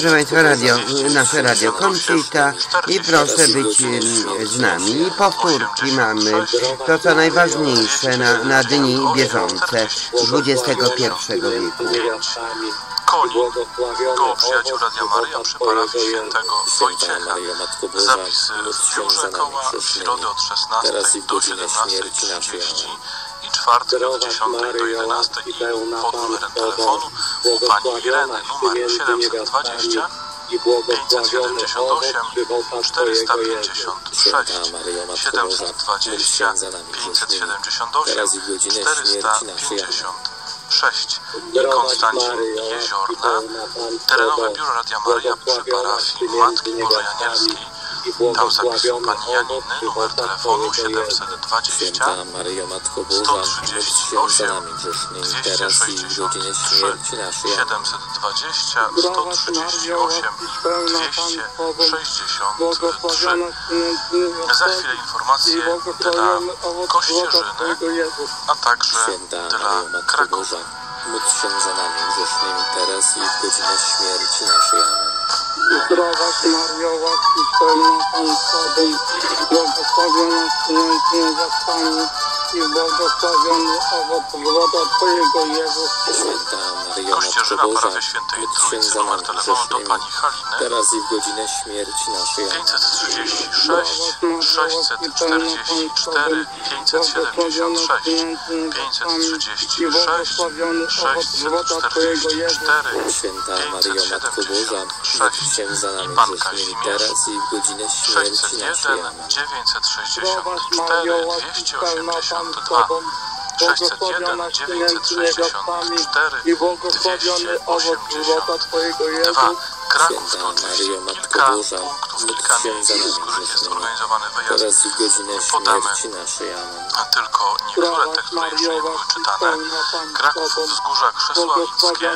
Proszę Państwa, radio, nasze radio Conchita i proszę być mm, z nami. Powtórki mamy, to co najważniejsze na, na dni bieżące XXI wieku. Kolin, koło przyjaciół Radia Maryja przy parafii świętego Wojciecha. Zapisy w biurze koła w środę od 16 do 17.30 i czwartek od 10 do 11 i pod numerem telefonu. u pani Ireny numer 720 578 456 720 578 456 i Konstancin Jeziorna terenowe biuro Radia Maryja przy parafii Matki Bożej Anielskiej tam zapisu pani Janiny, numer telefonu 720 Maryjo Matko Boża, 138 teraz i w godzinie 263 śmierci naszej. 720 138 263 Za chwilę informacje dla Kościerzyny, a także dla Krakowa. Módl się za nami grzesznymi teraz i w godzinę śmierci naszej. Amen. Zdrowaś Mario, łaski pełna Pan z Tobą, błogosławiona Synek niewiastami i błogosławiony owoc żywota Twojego Jezus. Święta Maryjo Matko Boża, módl się za nami grzesznymi teraz i w godzinę śmierci naszej. Amen. 536 644 576 536 644 Święta Maryjo Matko Boża, módl się za nami Pan grzesznymi Kazimierz, teraz i w godzinę śmierci naszej. 601 Amen. 964 Zdrowaś łaski pełna Pan z 282 Tobą, 601 błogosławiona Synek niewiastami 964 i błogosławiony owoc żywota Twojego. Jezus. Kraków Święta Maryjo, Matko Boża, módl się za nami których jest grzesznymi. organizowany wyjazd. Teraz w godzinę Podamy. śmierci naszej. Amen. A tylko niektóre Zdrowaś teksty jeszcze nie były czytane. Kraków, Wzgórza Krzesławickie,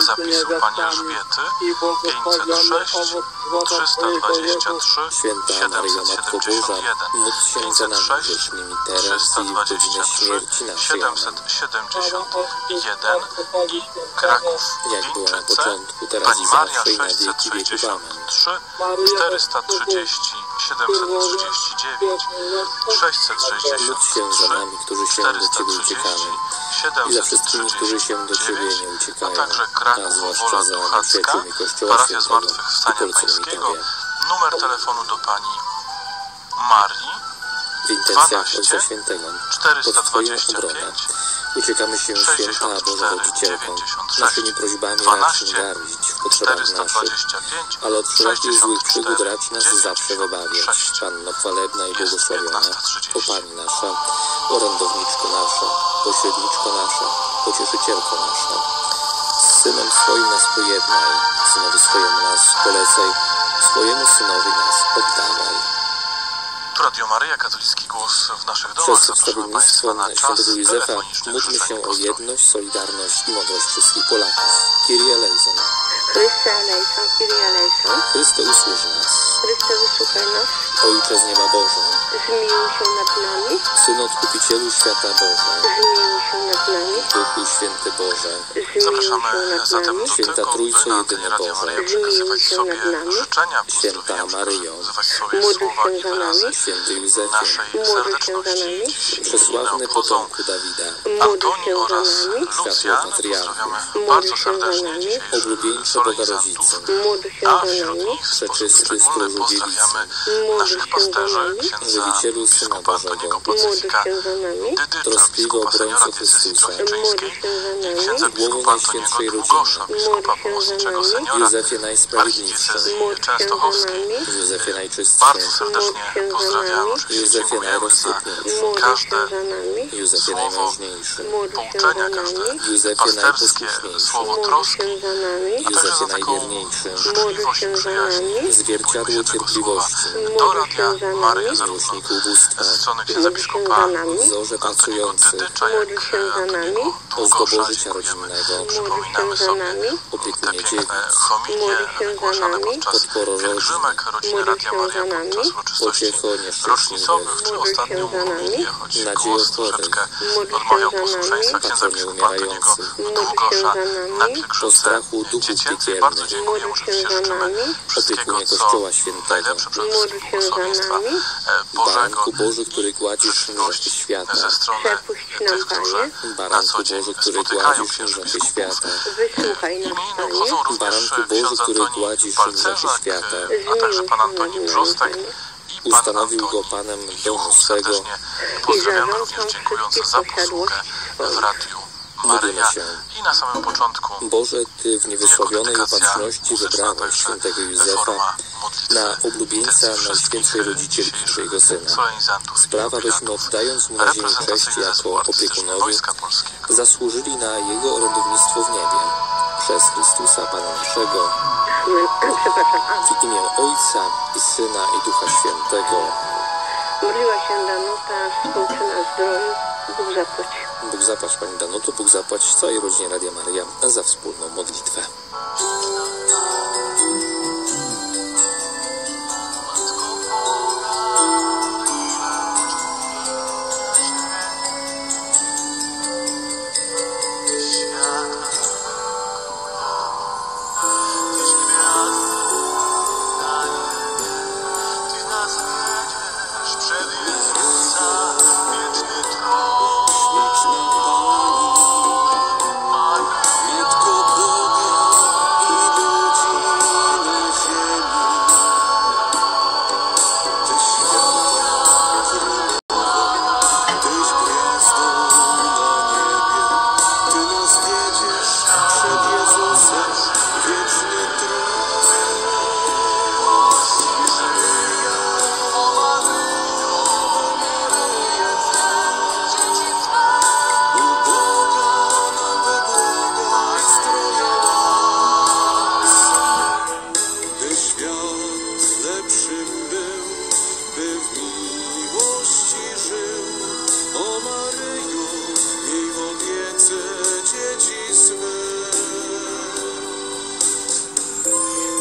zapisu pani Elżbiety, i błogosławiony 506 owoc żywota Twojego Jezus. 323 Święta Maryjo, Matko Boża, 771 módl się za nami 506 grzesznymi teraz i w godzinę 323 śmierci naszej. Amen. 771 i Kraków Jak było na początku, teraz Pani i Maria zawsze i na wieki wieków. Amen. 663 430 739 Módl się za 663 nami, którzy się do Ciebie uciekamy 430 i za wszystkimi, którzy się do Ciebie 739 nie a uciekają, także a Kraków, zwłaszcza Wola Kościoła parafia Zmartwychwstania Pańskiego, numer telefonu do Pani Marii W intencjach 12, Ojca Świętego, pod Twoją obronę, 425 uciekamy się Święta Boża 64 Rodzicielką, 96 naszymi prośbami racz 12, gardzić w naszych, 425 ale od wszelkich złych 64, przygód racz nas zawsze wybawiać. 96. Panno chwalebna i błogosławiona, 15:30. o Pani nasza, orędowniczko nasza, pośredniczko nasza, pocieszycielko nasza. Z Synem swoim nas pojednaj, Synowi swojemu nas polecaj, swojemu Synowi nas oddawaj. Tu Radio Maryja, katolicki głos w naszych domach. Przez Państwa na świętego Józefa módlmy się o jedność, solidarność i mądrość wszystkich Polaków. Kyrie eleison. Chryste eleison, Kyrie eleison. Chryste usłysz nas. Chryste wysłuchaj nas, Ojcze z nieba Boże, zmiłuj się nad nami, Syn Odkupicielu Świata Boże, zmiłuj się nad nami, Duchu Święty Boże, zmiłuj się Zapraszamy nad zatem nami, do Święta tego, Trójco, jedyny Boże. Przekazywać Zmiłuj się sobie nad nami. życzenia, Święta Maryjo. słowa się i za wyrazy nami. Święty Józefie, naszej Módl się za serdeczności. przesławny potomku Dawida, Antoni się oraz Lucja. Pozdrawiamy bardzo serdecznie dzisiejszych oblubieńcze Boga się A wśród nich szczególny pozdrawiamy naszych pasterzy, księdza biskupa. Antoniego nami, Dydycza, biskupa seniora diecezji za i księdza biskupa Antoniego Długosza, biskupa pomocniczego seniora archidiecezji częstochowskiej. Bardzo serdecznie nami. Oczywiście dziękujemy za każde słowo pouczenia, każde pasterskie słowo troski, a także za taką życzliwość i módl się za przyjaźń. nami, zwierciadło Bójmy się tego słowa. cierpliwości, Do Radia Maryja zarówno ze strony księdza biskupa Antoniego Dydycza, jak Antoniego nami, ozdobo długo życia rodzinnego, Przypominamy sobie te piękne homilie nami. podczas pielgrzymek rodziny Radia Maria podczas uroczystości rocznicowych czy ostatnią homilię, choć głos troszeczkę odmawiał posłuszeństwa księdza biskupa Antoniego Długosza na pielgrzymce dziecięcej. Bardzo dziękujemy, oczywiście życzymy wszystkiego, co najlepsze przede wszystkim błogosławieństwa e, Bożego Baranku Boży, który gładzisz grzechy świata. ze strony Przepuść nam, tych, którzy na Baranku co dzień Boży, który spotykają gładzisz księży biskupów. świata. Wysłuchaj nas, Imieniny Panie. obchodzą również Baranku Boży, ksiądz który Antoni gładzisz Balcerzak, a także pan Antoni Brzostek i pan Ustanowił go Panem. Serdecznie pozdrawiam również dziękując za posługę w Radiu Módlmy Maryja się. i na samym początku Boże, Ty w niewysłowionej opatrzności wybrałeś świętego Józefa na oblubieńca Najświętszej Rodzicielki dzisiejszych Twojego Syna. Sprawa, byśmy oddając Mu na ziemi cześć jako opiekunowie, zasłużyli na Jego orędownictwo w niebie. Przez Chrystusa Pana naszego, w imię Ojca i Syna i Ducha Świętego. modliła się Danuta, współczyna zdroju. Bóg zapłać. Bóg zapłać Pani Danuto, Bóg zapłać całej rodzinie Radia Maryja za wspólną modlitwę.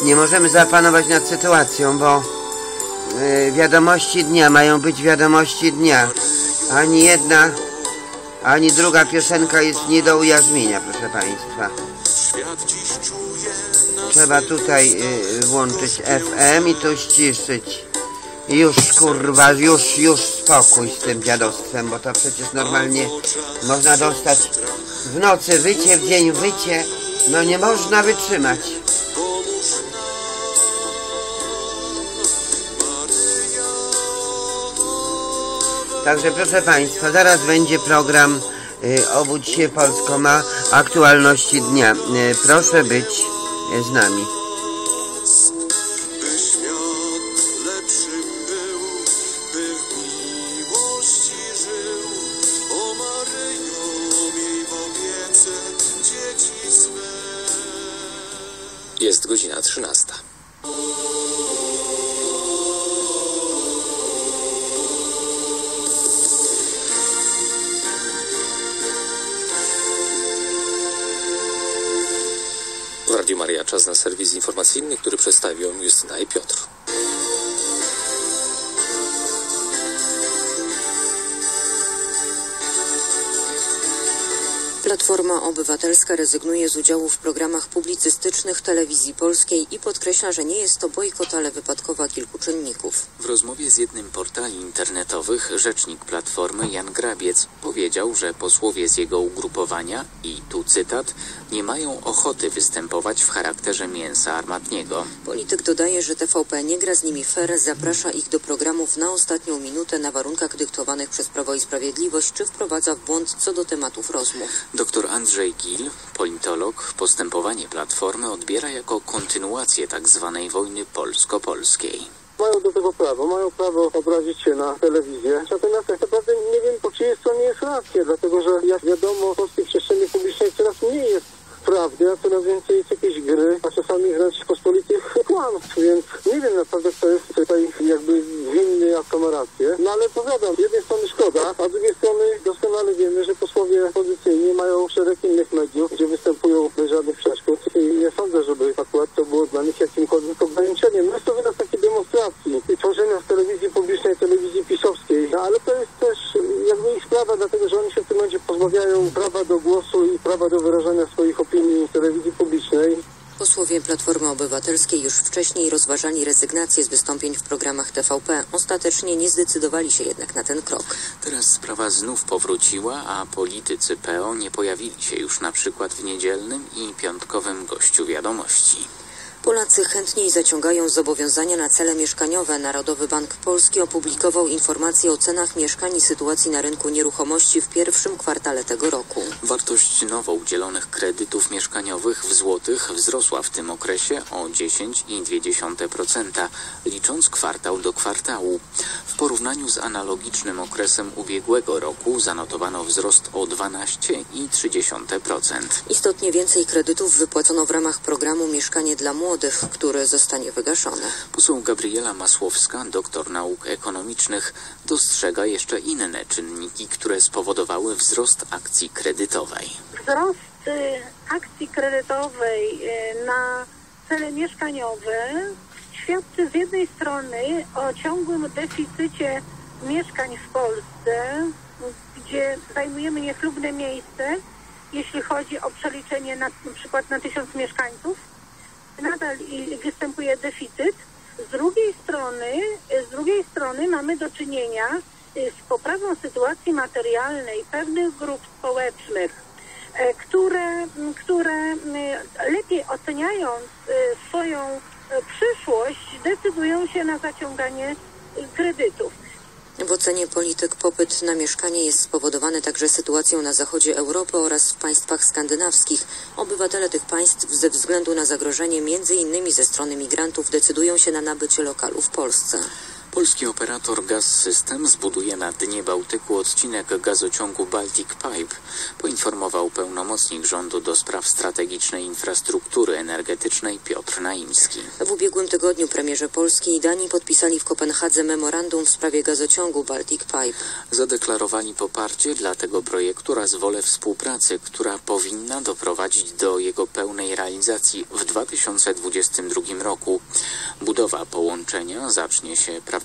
Nie możemy zapanować nad sytuacją, bo y, wiadomości dnia mają być wiadomości dnia. Ani jedna, ani druga piosenka jest nie do ujarzmienia, proszę Państwa. Trzeba tutaj y, włączyć FM i tu ściszyć. Już kurwa, już, już spokój z tym dziadostwem, bo to przecież normalnie można dostać w nocy wycie, w dzień wycie. No nie można wytrzymać. Także proszę Państwa, zaraz będzie program y, Obudź się Polsko ma aktualności dnia. Y, proszę być y, z nami. Platforma Obywatelska rezygnuje z udziału w programach publicystycznych telewizji polskiej i podkreśla, że nie jest to bojkot, ale wypadkowa kilku czynników. W rozmowie z jednym portali internetowych rzecznik Platformy Jan Grabiec powiedział, że posłowie z jego ugrupowania, i tu cytat, nie mają ochoty występować w charakterze mięsa armatniego. Polityk dodaje, że TVP nie gra z nimi fair, zaprasza ich do programów na ostatnią minutę na warunkach dyktowanych przez Prawo i Sprawiedliwość, czy wprowadza w błąd co do tematów rozmów. Dr Andrzej Gil, politolog, postępowanie Platformy odbiera jako kontynuację tzw. wojny polsko-polskiej. Mają do tego prawo, mają prawo obrazić się na telewizję. Natomiast tak naprawdę nie wiem, po czyjej stronie jest racja, dlatego że jak wiadomo, w polskiej przestrzeni publicznej coraz mniej jest prawdy, a coraz więcej jest jakiejś gry, a czasami wręcz pospolitych kłamstw, więc nie wiem naprawdę, kto jest tutaj jakby winny, a ma rację. No ale powiadam, z jednej strony szkoda, a z drugiej strony doskonale wiemy, że posłowie opozycyjni mają szereg innych mediów, gdzie występują bez żadnych przeszkód i nie sądzę, żeby akurat to było dla nich jakimkolwiek ograniczeniem. No jest to wyraz takiej demonstracji i tworzenia w telewizji publicznej, telewizji pisowskiej, no, ale to jest też jakby ich sprawa, dlatego że oni się w tym momencie pozbawiają prawa do głosu i prawa do wyrażania swoich Obywatelskiej już wcześniej rozważali rezygnację z wystąpień w programach TVP. Ostatecznie nie zdecydowali się jednak na ten krok. Teraz sprawa znów powróciła, a politycy PO nie pojawili się już na przykład w niedzielnym i piątkowym gościu wiadomości. Polacy chętniej zaciągają zobowiązania na cele mieszkaniowe. Narodowy Bank Polski opublikował informacje o cenach mieszkań i sytuacji na rynku nieruchomości w pierwszym kwartale tego roku. Wartość nowo udzielonych kredytów mieszkaniowych w złotych wzrosła w tym okresie o 10,2%, licząc kwartał do kwartału. W porównaniu z analogicznym okresem ubiegłego roku zanotowano wzrost o 12,3%. Istotnie więcej kredytów wypłacono w ramach programu Mieszkanie dla Młodych, który zostanie wygaszony. Poseł Gabriela Masłowska, doktor nauk ekonomicznych, dostrzega jeszcze inne czynniki, które spowodowały wzrost akcji kredytowej. Wzrost y, akcji kredytowej y, na cele mieszkaniowe świadczy z jednej strony o ciągłym deficycie mieszkań w Polsce, gdzie zajmujemy niechlubne miejsce, jeśli chodzi o przeliczenie na, na przykład na tysiąc mieszkańców. Nadal występuje deficyt. Z drugiej strony, z drugiej strony mamy do czynienia y, z poprawą sytuacji materialnej pewnych grup społecznych, e, które, które lepiej oceniając e, swoją e, przyszłość, decydują się na zaciąganie e, kredytów. W ocenie polityk popyt na mieszkanie jest spowodowany także sytuacją na zachodzie Europy oraz w państwach skandynawskich. Obywatele tych państw ze względu na zagrożenie między innymi ze strony migrantów decydują się na nabycie lokalu w Polsce. Polski operator Gaz System zbuduje na dnie Bałtyku odcinek gazociągu Baltic Pipe, poinformował pełnomocnik rządu do spraw strategicznej infrastruktury energetycznej Piotr Naimski. W ubiegłym tygodniu premierzy Polski i Danii podpisali w Kopenhadze memorandum w sprawie gazociągu Baltic Pipe. Zadeklarowali poparcie dla tego projektu oraz wolę współpracy, która powinna doprowadzić do jego pełnej realizacji w 2022 roku. Budowa połączenia zacznie się prawdopodobnie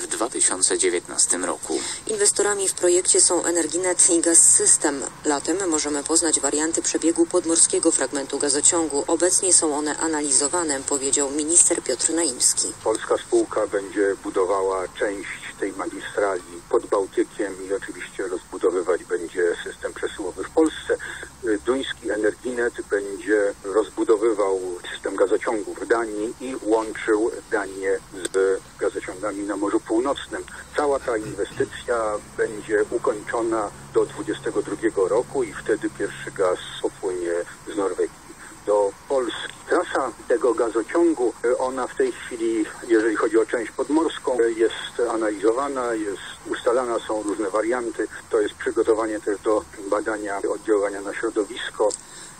w 2019 roku. Inwestorami w projekcie są Energinet i Gaz System. Latem możemy poznać warianty przebiegu podmorskiego fragmentu gazociągu. Obecnie są one analizowane, powiedział minister Piotr Naimski. Polska spółka będzie budowała część tej magistrali pod Bałtykiem i oczywiście rozbudowywać będzie system przesyłowy w Polsce. Duński Energinet będzie rozbudowywał system gazociągów w Danii i łączył Danię z gazociągami na Morzu Północnym. Cała ta inwestycja będzie ukończona do 2022 roku i wtedy pierwszy gaz popłynie z Norwegii do Polski. Trasa tego gazociągu, y, ona w tej chwili, jeżeli chodzi o część podmorską, y, jest analizowana, jest ustalana, są różne warianty. To jest przygotowanie też do badania oddziaływania na środowisko.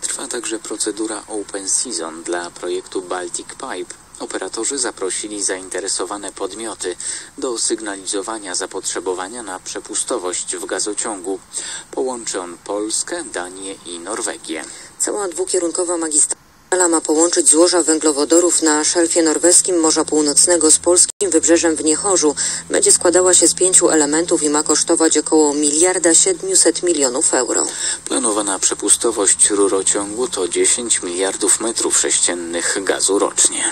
Trwa także procedura Open Season dla projektu Baltic Pipe. Operatorzy zaprosili zainteresowane podmioty do sygnalizowania zapotrzebowania na przepustowość w gazociągu. Połączy on Polskę, Danię i Norwegię. Cała dwukierunkowa magistrala ma połączyć złoża węglowodorów na szelfie norweskim Morza Północnego z polskim wybrzeżem w Niechorzu. Będzie składała się z pięciu elementów i ma kosztować około miliarda 700 milionów euro. Planowana przepustowość rurociągu to 10 miliardów metrów sześciennych gazu rocznie.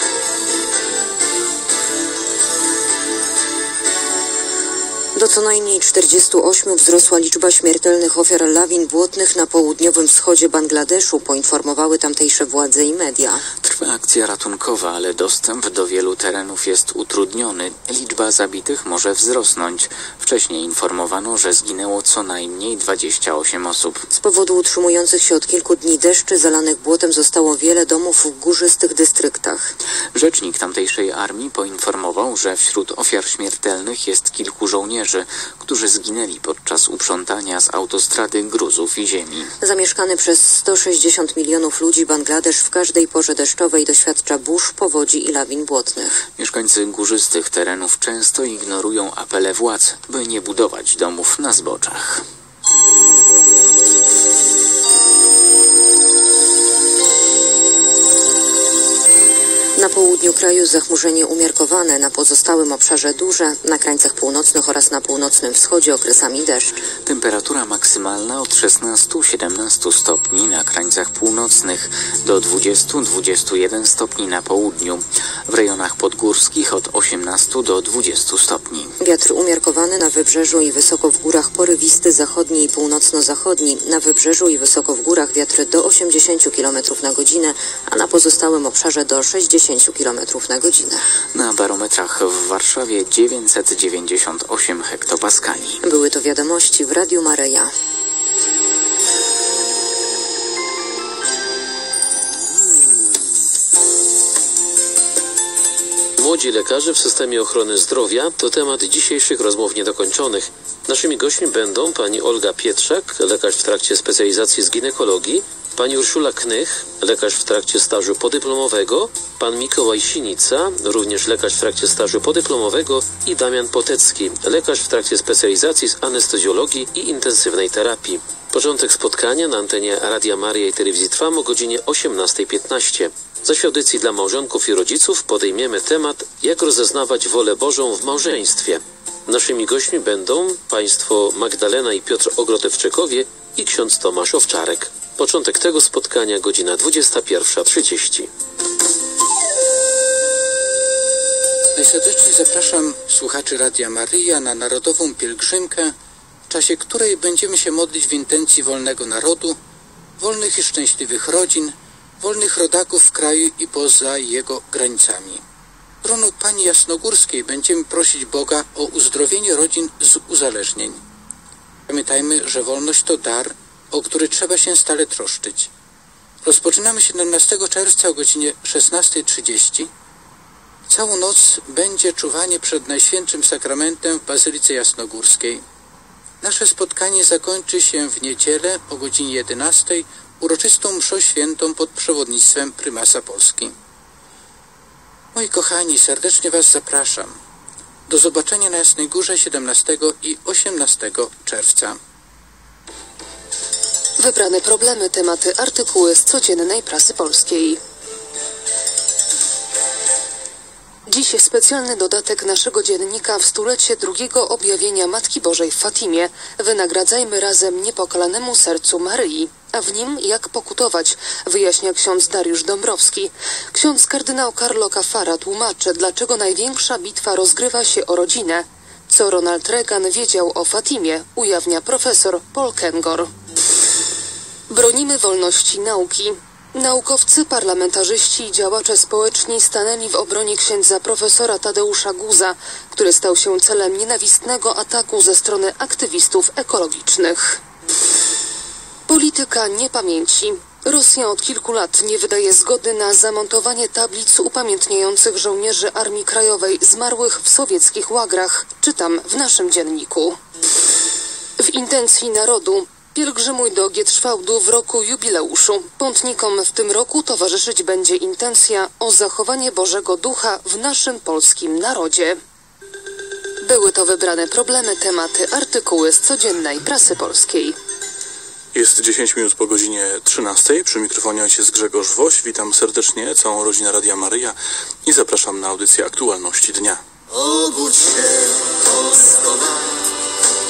Co najmniej 48 wzrosła liczba śmiertelnych ofiar lawin błotnych na południowym wschodzie Bangladeszu, poinformowały tamtejsze władze i media. Trwa akcja ratunkowa, ale dostęp do wielu terenów jest utrudniony. Liczba zabitych może wzrosnąć. Wcześniej informowano, że zginęło co najmniej 28 osób. Z powodu utrzymujących się od kilku dni deszczy zalanych błotem zostało wiele domów w górzystych dystryktach. Rzecznik tamtejszej armii poinformował, że wśród ofiar śmiertelnych jest kilku żołnierzy, którzy zginęli podczas uprzątania z autostrady gruzów i ziemi. Zamieszkany przez 160 milionów ludzi Bangladesz w każdej porze deszczowej doświadcza burz, powodzi i lawin błotnych. Mieszkańcy górzystych terenów często ignorują apele władz, by nie budować domów na zboczach. Na południu kraju zachmurzenie umiarkowane, na pozostałym obszarze duże, na krańcach północnych oraz na północnym wschodzie okresami deszcz. Temperatura maksymalna od 16-17 stopni na krańcach północnych do 20-21 stopni na południu. W rejonach podgórskich od 18 do 20 stopni. Wiatr umiarkowany na wybrzeżu i wysoko w górach porywisty zachodni i północno-zachodni. Na wybrzeżu i wysoko w górach wiatry do 80 km na godzinę, a na pozostałym obszarze do 60 km na godzinę. Na barometrach w Warszawie 998 hektopaskali. Były to wiadomości w Radiu Maryja. Młodzi lekarze w systemie ochrony zdrowia to temat dzisiejszych rozmów niedokończonych. Naszymi gośćmi będą pani Olga Pietrzak, lekarz w trakcie specjalizacji z ginekologii, pani Urszula Knych, lekarz w trakcie stażu podyplomowego, pan Mikołaj Sinica, również lekarz w trakcie stażu podyplomowego i Damian Potecki, lekarz w trakcie specjalizacji z anestezjologii i intensywnej terapii. Początek spotkania na antenie Radia Maria i Telewizji Trwam o godzinie 18.15. Zaś audycji dla małżonków i rodziców podejmiemy temat, jak rozeznawać wolę Bożą w małżeństwie. Naszymi gośćmi będą państwo Magdalena i Piotr Ogrodewczykowie i ksiądz Tomasz Owczarek. Początek tego spotkania godzina 21.30. Najserdeczniej zapraszam słuchaczy Radia Maryja na Narodową Pielgrzymkę, w czasie której będziemy się modlić w intencji wolnego narodu, wolnych i szczęśliwych rodzin, wolnych rodaków w kraju i poza jego granicami. Tronu Pani Jasnogórskiej będziemy prosić Boga o uzdrowienie rodzin z uzależnień. Pamiętajmy, że wolność to dar, o który trzeba się stale troszczyć. Rozpoczynamy 17 czerwca o godzinie 16.30. Całą noc będzie czuwanie przed Najświętszym Sakramentem w Bazylice Jasnogórskiej. Nasze spotkanie zakończy się w niedzielę o godzinie 11 uroczystą mszą świętą pod przewodnictwem prymasa Polski. Moi kochani, serdecznie Was zapraszam. Do zobaczenia na Jasnej Górze 17 i 18 czerwca. Wybrane problemy, tematy, artykuły z codziennej prasy polskiej. Dziś specjalny dodatek naszego dziennika w stulecie drugiego objawienia Matki Bożej w Fatimie. Wynagradzajmy razem niepokalanemu sercu Maryi. A w nim jak pokutować, wyjaśnia ksiądz Dariusz Dąbrowski. Ksiądz kardynał Carlo Cafara tłumaczy, dlaczego największa bitwa rozgrywa się o rodzinę. Co Ronald Reagan wiedział o Fatimie, ujawnia profesor Paul Kengor. Bronimy wolności nauki. Naukowcy, parlamentarzyści i działacze społeczni stanęli w obronie księdza profesora Tadeusza Guza, który stał się celem nienawistnego ataku ze strony aktywistów ekologicznych. Polityka niepamięci. Rosja od kilku lat nie wydaje zgody na zamontowanie tablic upamiętniających żołnierzy Armii Krajowej zmarłych w sowieckich łagrach. Czytam w naszym dzienniku. W intencji narodu Pielgrzymuj do Gietrzwałdu w roku jubileuszu. Pątnikom w tym roku towarzyszyć będzie intencja o zachowanie Bożego Ducha w naszym polskim narodzie. Były to wybrane problemy, tematy, artykuły z codziennej prasy polskiej. Jest 10 minut po godzinie 13. Przy mikrofonie ojciec Grzegorz Woś. Witam serdecznie całą rodzinę Radia Maryja i zapraszam na audycję aktualności dnia. Obudź się, Polsko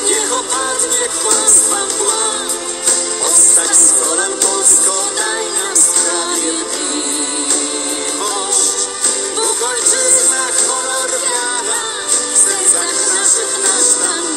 niech opadnie kłamstwa mgła. Powstać z kolan Polsko, daj nam sprawiedliwość. Bóg ojczyzna, honor, wiara, w sercach naszych na sztandarach.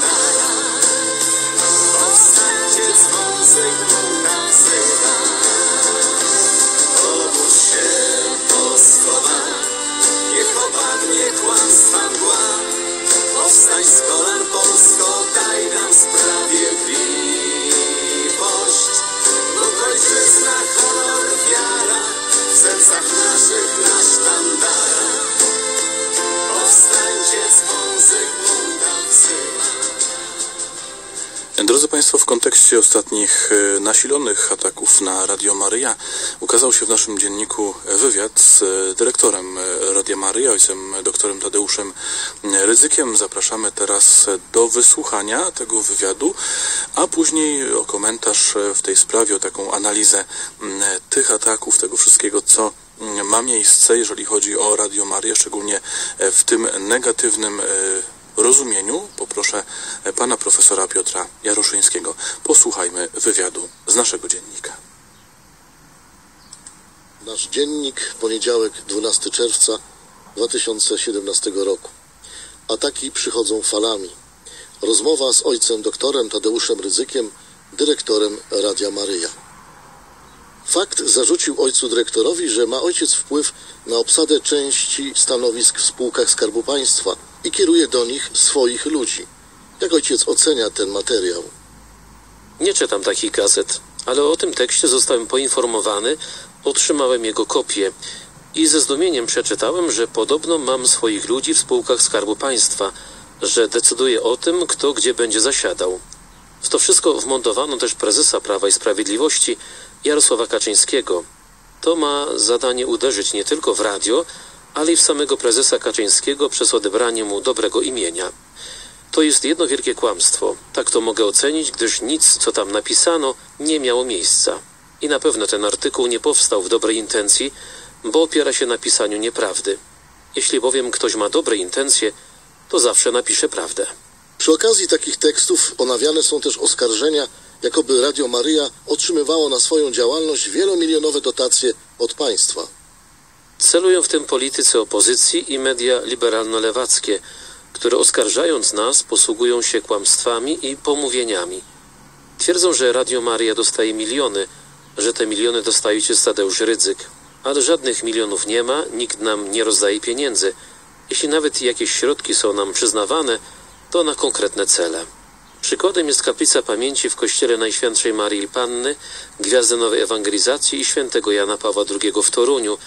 Kontekście ostatnich e, nasilonych ataków na Radio Maryja ukazał się w naszym dzienniku wywiad z e, dyrektorem e, Radia Maryja, ojcem doktorem Tadeuszem Ryzykiem. Zapraszamy teraz do wysłuchania tego wywiadu, a później o komentarz w tej sprawie, o taką analizę tych ataków, tego wszystkiego, co ma miejsce, jeżeli chodzi o Radio Marię, szczególnie e, w tym negatywnym e, rozumieniu. Poproszę e, pana profesora Piotra Jaroszyńskiego. Posłuchajmy wywiadu z naszego dziennika. Nasz dziennik, poniedziałek 12 czerwca 2017 roku. Ataki przychodzą falami. Rozmowa z ojcem doktorem Tadeuszem Ryzykiem, dyrektorem Radia Maryja. Fakt zarzucił ojcu dyrektorowi, że ma ojciec wpływ na obsadę części stanowisk w spółkach Skarbu Państwa i kieruje do nich swoich ludzi. Jak ojciec ocenia ten materiał? Nie czytam takich gazet, ale o tym tekście zostałem poinformowany, otrzymałem jego kopię i ze zdumieniem przeczytałem, że podobno mam swoich ludzi w spółkach Skarbu Państwa, że decyduję o tym, kto gdzie będzie zasiadał. W to wszystko wmontowano też prezesa Prawa i Sprawiedliwości Jarosława Kaczyńskiego. To ma zadanie uderzyć nie tylko w radio, ale i w samego prezesa Kaczyńskiego przez odebranie mu dobrego imienia. To jest jedno wielkie kłamstwo. Tak to mogę ocenić, gdyż nic, co tam napisano, nie miało miejsca. I na pewno ten artykuł nie powstał w dobrej intencji, bo opiera się na pisaniu nieprawdy. Jeśli bowiem ktoś ma dobre intencje, to zawsze napisze prawdę. Przy okazji takich tekstów ponawiane są też oskarżenia, jakoby Radio Maryja otrzymywało na swoją działalność wielomilionowe dotacje od państwa. Celują w tym politycy opozycji i media liberalno-lewackie, które oskarżając nas posługują się kłamstwami i pomówieniami. Twierdzą, że Radio Maria dostaje miliony, że te miliony dostaje się Tadeusz Rydzyk, ale żadnych milionów nie ma, nikt nam nie rozdaje pieniędzy. Jeśli nawet jakieś środki są nam przyznawane, to na konkretne cele. Przykładem jest kaplica pamięci w kościele Najświętszej Marii Panny, Gwiazdy Nowej Ewangelizacji i świętego Jana Pawła II w Toruniu,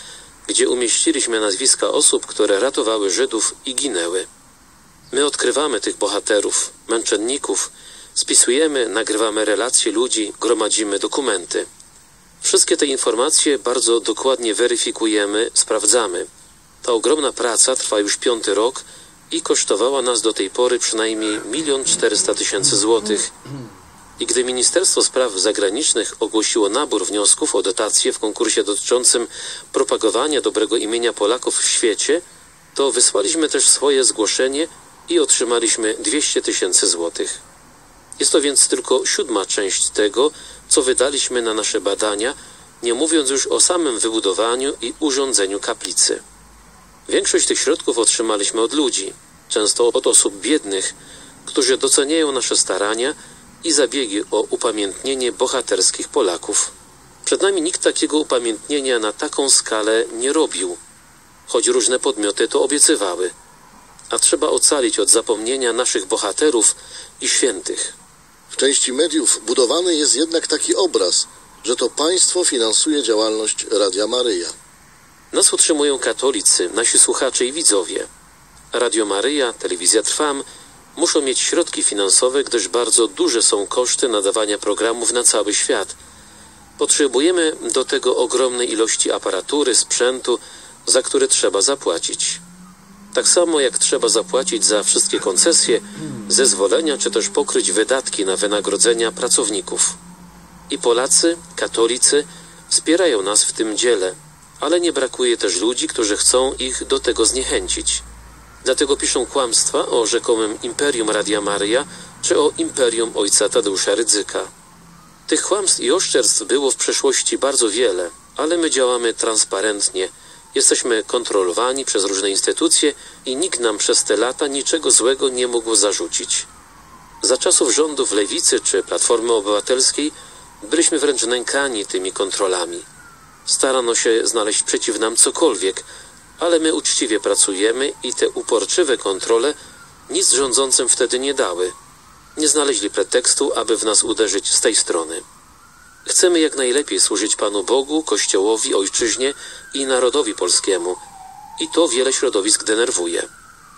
gdzie umieściliśmy nazwiska osób, które ratowały Żydów i ginęły. My odkrywamy tych bohaterów, męczenników, spisujemy, nagrywamy relacje ludzi, gromadzimy dokumenty. Wszystkie te informacje bardzo dokładnie weryfikujemy, sprawdzamy. Ta ogromna praca trwa już piąty rok i kosztowała nas do tej pory przynajmniej milion czterysta tysięcy złotych. I gdy Ministerstwo Spraw Zagranicznych ogłosiło nabór wniosków o dotacje w konkursie dotyczącym propagowania dobrego imienia Polaków w świecie, to wysłaliśmy też swoje zgłoszenie i otrzymaliśmy 200 tysięcy złotych. Jest to więc tylko siódma część tego, co wydaliśmy na nasze badania, nie mówiąc już o samym wybudowaniu i urządzeniu kaplicy. Większość tych środków otrzymaliśmy od ludzi, często od osób biednych, którzy doceniają nasze starania i zabiegi o upamiętnienie bohaterskich Polaków. Przed nami nikt takiego upamiętnienia na taką skalę nie robił, choć różne podmioty to obiecywały. A trzeba ocalić od zapomnienia naszych bohaterów i świętych. W części mediów budowany jest jednak taki obraz, że to państwo finansuje działalność Radia Maryja. Nas utrzymują katolicy, nasi słuchacze i widzowie. Radio Maryja, Telewizja Trwam muszą mieć środki finansowe, gdyż bardzo duże są koszty nadawania programów na cały świat. Potrzebujemy do tego ogromnej ilości aparatury, sprzętu, za które trzeba zapłacić. Tak samo jak trzeba zapłacić za wszystkie koncesje, zezwolenia czy też pokryć wydatki na wynagrodzenia pracowników. I Polacy, katolicy wspierają nas w tym dziele, ale nie brakuje też ludzi, którzy chcą ich do tego zniechęcić. Dlatego piszą kłamstwa o rzekomym Imperium Radia Maria czy o Imperium Ojca Tadeusza Rydzyka. Tych kłamstw i oszczerstw było w przeszłości bardzo wiele, ale my działamy transparentnie. Jesteśmy kontrolowani przez różne instytucje i nikt nam przez te lata niczego złego nie mógł zarzucić. Za czasów rządów Lewicy czy Platformy Obywatelskiej byliśmy wręcz nękani tymi kontrolami. Starano się znaleźć przeciw nam cokolwiek, ale my uczciwie pracujemy i te uporczywe kontrole nic rządzącym wtedy nie dały. Nie znaleźli pretekstu, aby w nas uderzyć z tej strony. Chcemy jak najlepiej służyć Panu Bogu, Kościołowi, Ojczyźnie i narodowi polskiemu. I to wiele środowisk denerwuje.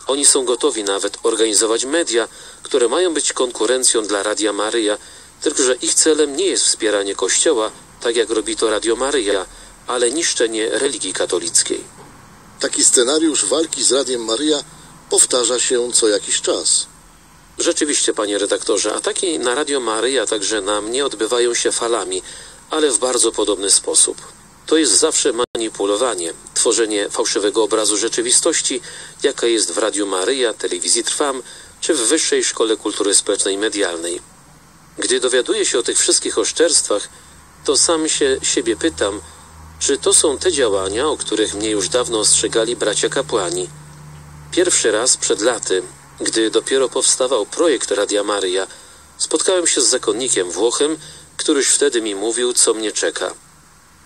Oni są gotowi nawet organizować media, które mają być konkurencją dla Radia Maryja, tylko że ich celem nie jest wspieranie Kościoła, tak jak robi to Radio Maryja, ale niszczenie religii katolickiej. Taki scenariusz walki z Radiem Maryja powtarza się co jakiś czas. Rzeczywiście, panie redaktorze, ataki na Radio Maryja, także na mnie, odbywają się falami, ale w bardzo podobny sposób. To jest zawsze manipulowanie, tworzenie fałszywego obrazu rzeczywistości, jaka jest w Radiu Maryja, Telewizji Trwam czy w Wyższej Szkole Kultury Społecznej Medialnej. Gdy dowiaduję się o tych wszystkich oszczerstwach, to sam się siebie pytam, czy to są te działania, o których mnie już dawno ostrzegali bracia kapłani. Pierwszy raz przed laty, gdy dopiero powstawał projekt Radia Maryja, spotkałem się z zakonnikiem Włochem, któryś wtedy mi mówił, co mnie czeka.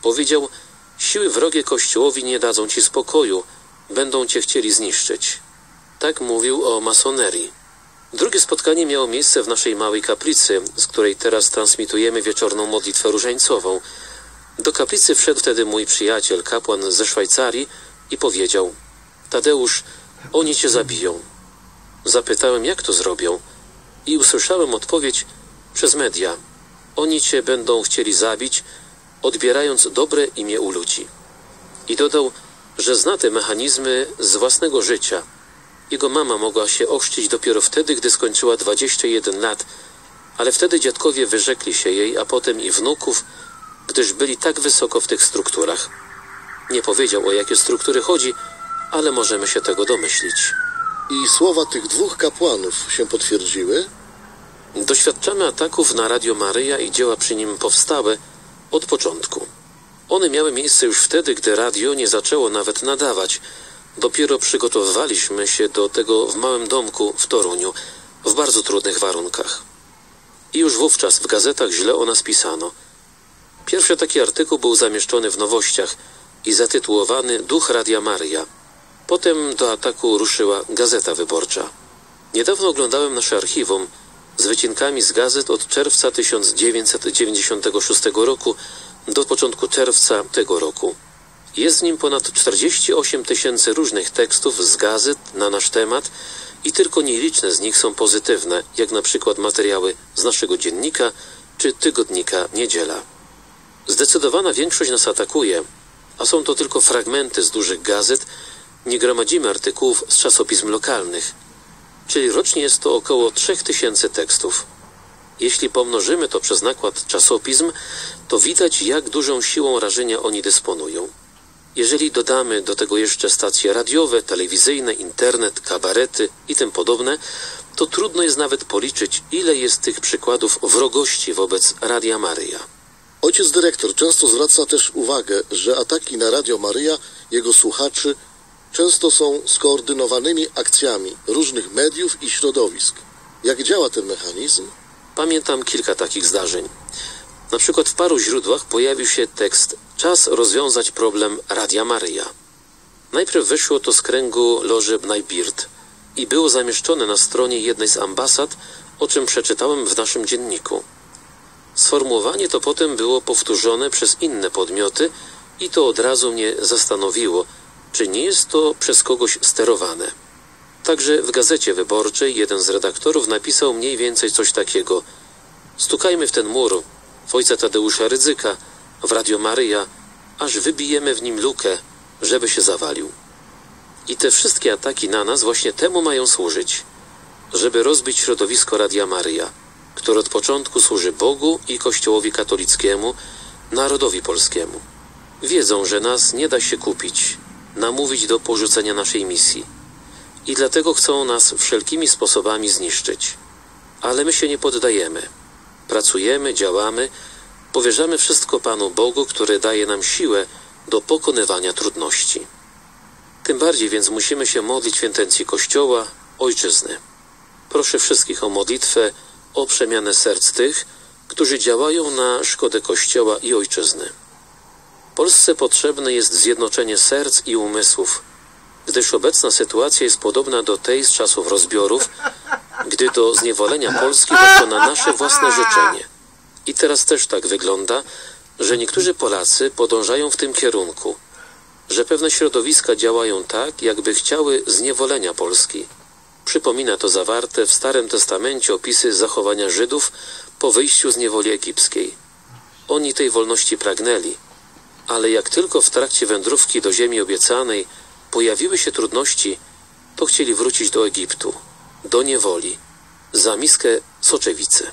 Powiedział, siły wrogie Kościołowi nie dadzą ci spokoju, będą cię chcieli zniszczyć. Tak mówił o masonerii. Drugie spotkanie miało miejsce w naszej małej kaplicy, z której teraz transmitujemy wieczorną modlitwę różańcową. Do kaplicy wszedł wtedy mój przyjaciel, kapłan ze Szwajcarii i powiedział Tadeusz, oni cię zabiją. Zapytałem, jak to zrobią i usłyszałem odpowiedź przez media. Oni cię będą chcieli zabić, odbierając dobre imię u ludzi. I dodał, że zna te mechanizmy z własnego życia. Jego mama mogła się ochrzcić dopiero wtedy, gdy skończyła 21 lat, ale wtedy dziadkowie wyrzekli się jej, a potem i wnuków, gdyż byli tak wysoko w tych strukturach. Nie powiedział, o jakie struktury chodzi, ale możemy się tego domyślić. I słowa tych dwóch kapłanów się potwierdziły? Doświadczamy ataków na Radio Maryja i dzieła przy nim powstałe od początku. One miały miejsce już wtedy, gdy radio nie zaczęło nawet nadawać. Dopiero przygotowywaliśmy się do tego w małym domku w Toruniu, w bardzo trudnych warunkach. I już wówczas w gazetach źle o nas pisano. Pierwszy taki artykuł był zamieszczony w nowościach i zatytułowany Duch Radia Maryja. Potem do ataku ruszyła Gazeta Wyborcza. Niedawno oglądałem nasze archiwum z wycinkami z gazet od czerwca 1996 roku do początku czerwca tego roku. Jest w nim ponad 48 tysięcy różnych tekstów z gazet na nasz temat i tylko nieliczne z nich są pozytywne, jak na przykład materiały z naszego dziennika czy tygodnika Niedziela. Zdecydowana większość nas atakuje, a są to tylko fragmenty z dużych gazet, nie gromadzimy artykułów z czasopism lokalnych, czyli rocznie jest to około 3000 tekstów. Jeśli pomnożymy to przez nakład czasopism, to widać, jak dużą siłą rażenia oni dysponują. Jeżeli dodamy do tego jeszcze stacje radiowe, telewizyjne, internet, kabarety i tym podobne, to trudno jest nawet policzyć, ile jest tych przykładów wrogości wobec Radia Maryja. Ojciec dyrektor często zwraca też uwagę, że ataki na Radio Maryja, jego słuchaczy, często są skoordynowanymi akcjami różnych mediów i środowisk. Jak działa ten mechanizm? Pamiętam kilka takich zdarzeń. Na przykład w paru źródłach pojawił się tekst Czas rozwiązać problem Radia Maryja. Najpierw wyszło to z kręgu loży Bnajbirt i było zamieszczone na stronie jednej z ambasad, o czym przeczytałem w naszym dzienniku. Sformułowanie to potem było powtórzone przez inne podmioty i to od razu mnie zastanowiło, czy nie jest to przez kogoś sterowane. Także w gazecie wyborczej jeden z redaktorów napisał mniej więcej coś takiego. Stukajmy w ten mur, w ojca Tadeusza Rydzyka, w Radio Maryja, aż wybijemy w nim lukę, żeby się zawalił. I te wszystkie ataki na nas właśnie temu mają służyć, żeby rozbić środowisko Radia Maryja, które od początku służy Bogu i Kościołowi katolickiemu, narodowi polskiemu. Wiedzą, że nas nie da się kupić, namówić do porzucenia naszej misji. I dlatego chcą nas wszelkimi sposobami zniszczyć. Ale my się nie poddajemy. Pracujemy, działamy, powierzamy wszystko Panu Bogu, który daje nam siłę do pokonywania trudności. Tym bardziej więc musimy się modlić w intencji Kościoła, Ojczyzny. Proszę wszystkich o modlitwę, o przemianę serc tych, którzy działają na szkodę Kościoła i Ojczyzny. Polsce potrzebne jest zjednoczenie serc i umysłów, gdyż obecna sytuacja jest podobna do tej z czasów rozbiorów, gdy do zniewolenia Polski doszło na nasze własne życzenie. I teraz też tak wygląda, że niektórzy Polacy podążają w tym kierunku, że pewne środowiska działają tak, jakby chciały zniewolenia Polski. Przypomina to zawarte w Starym Testamencie opisy zachowania Żydów po wyjściu z niewoli egipskiej. Oni tej wolności pragnęli, ale jak tylko w trakcie wędrówki do ziemi obiecanej pojawiły się trudności, to chcieli wrócić do Egiptu, do niewoli, za miskę soczewicy.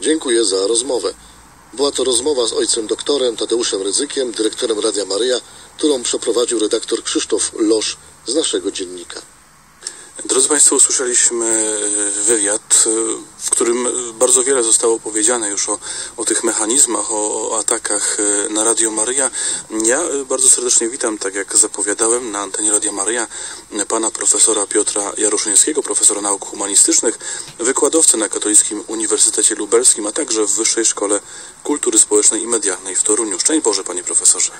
Dziękuję za rozmowę. Była to rozmowa z ojcem doktorem Tadeuszem Rydzykiem, dyrektorem Radia Maryja, którą przeprowadził redaktor Krzysztof Losz z naszego dziennika. Drodzy Państwo, usłyszeliśmy e, wywiad, e, w którym bardzo wiele zostało powiedziane już o, o tych mechanizmach, o, o atakach e, na Radio Maryja. Ja bardzo serdecznie witam, tak jak zapowiadałem, na antenie Radio Maryja pana profesora Piotra Jaroszyńskiego, profesora nauk humanistycznych, wykładowcę na Katolickim Uniwersytecie Lubelskim, a także w Wyższej Szkole Kultury Społecznej i Medialnej w Toruniu. Szczęść Boże, panie profesorze.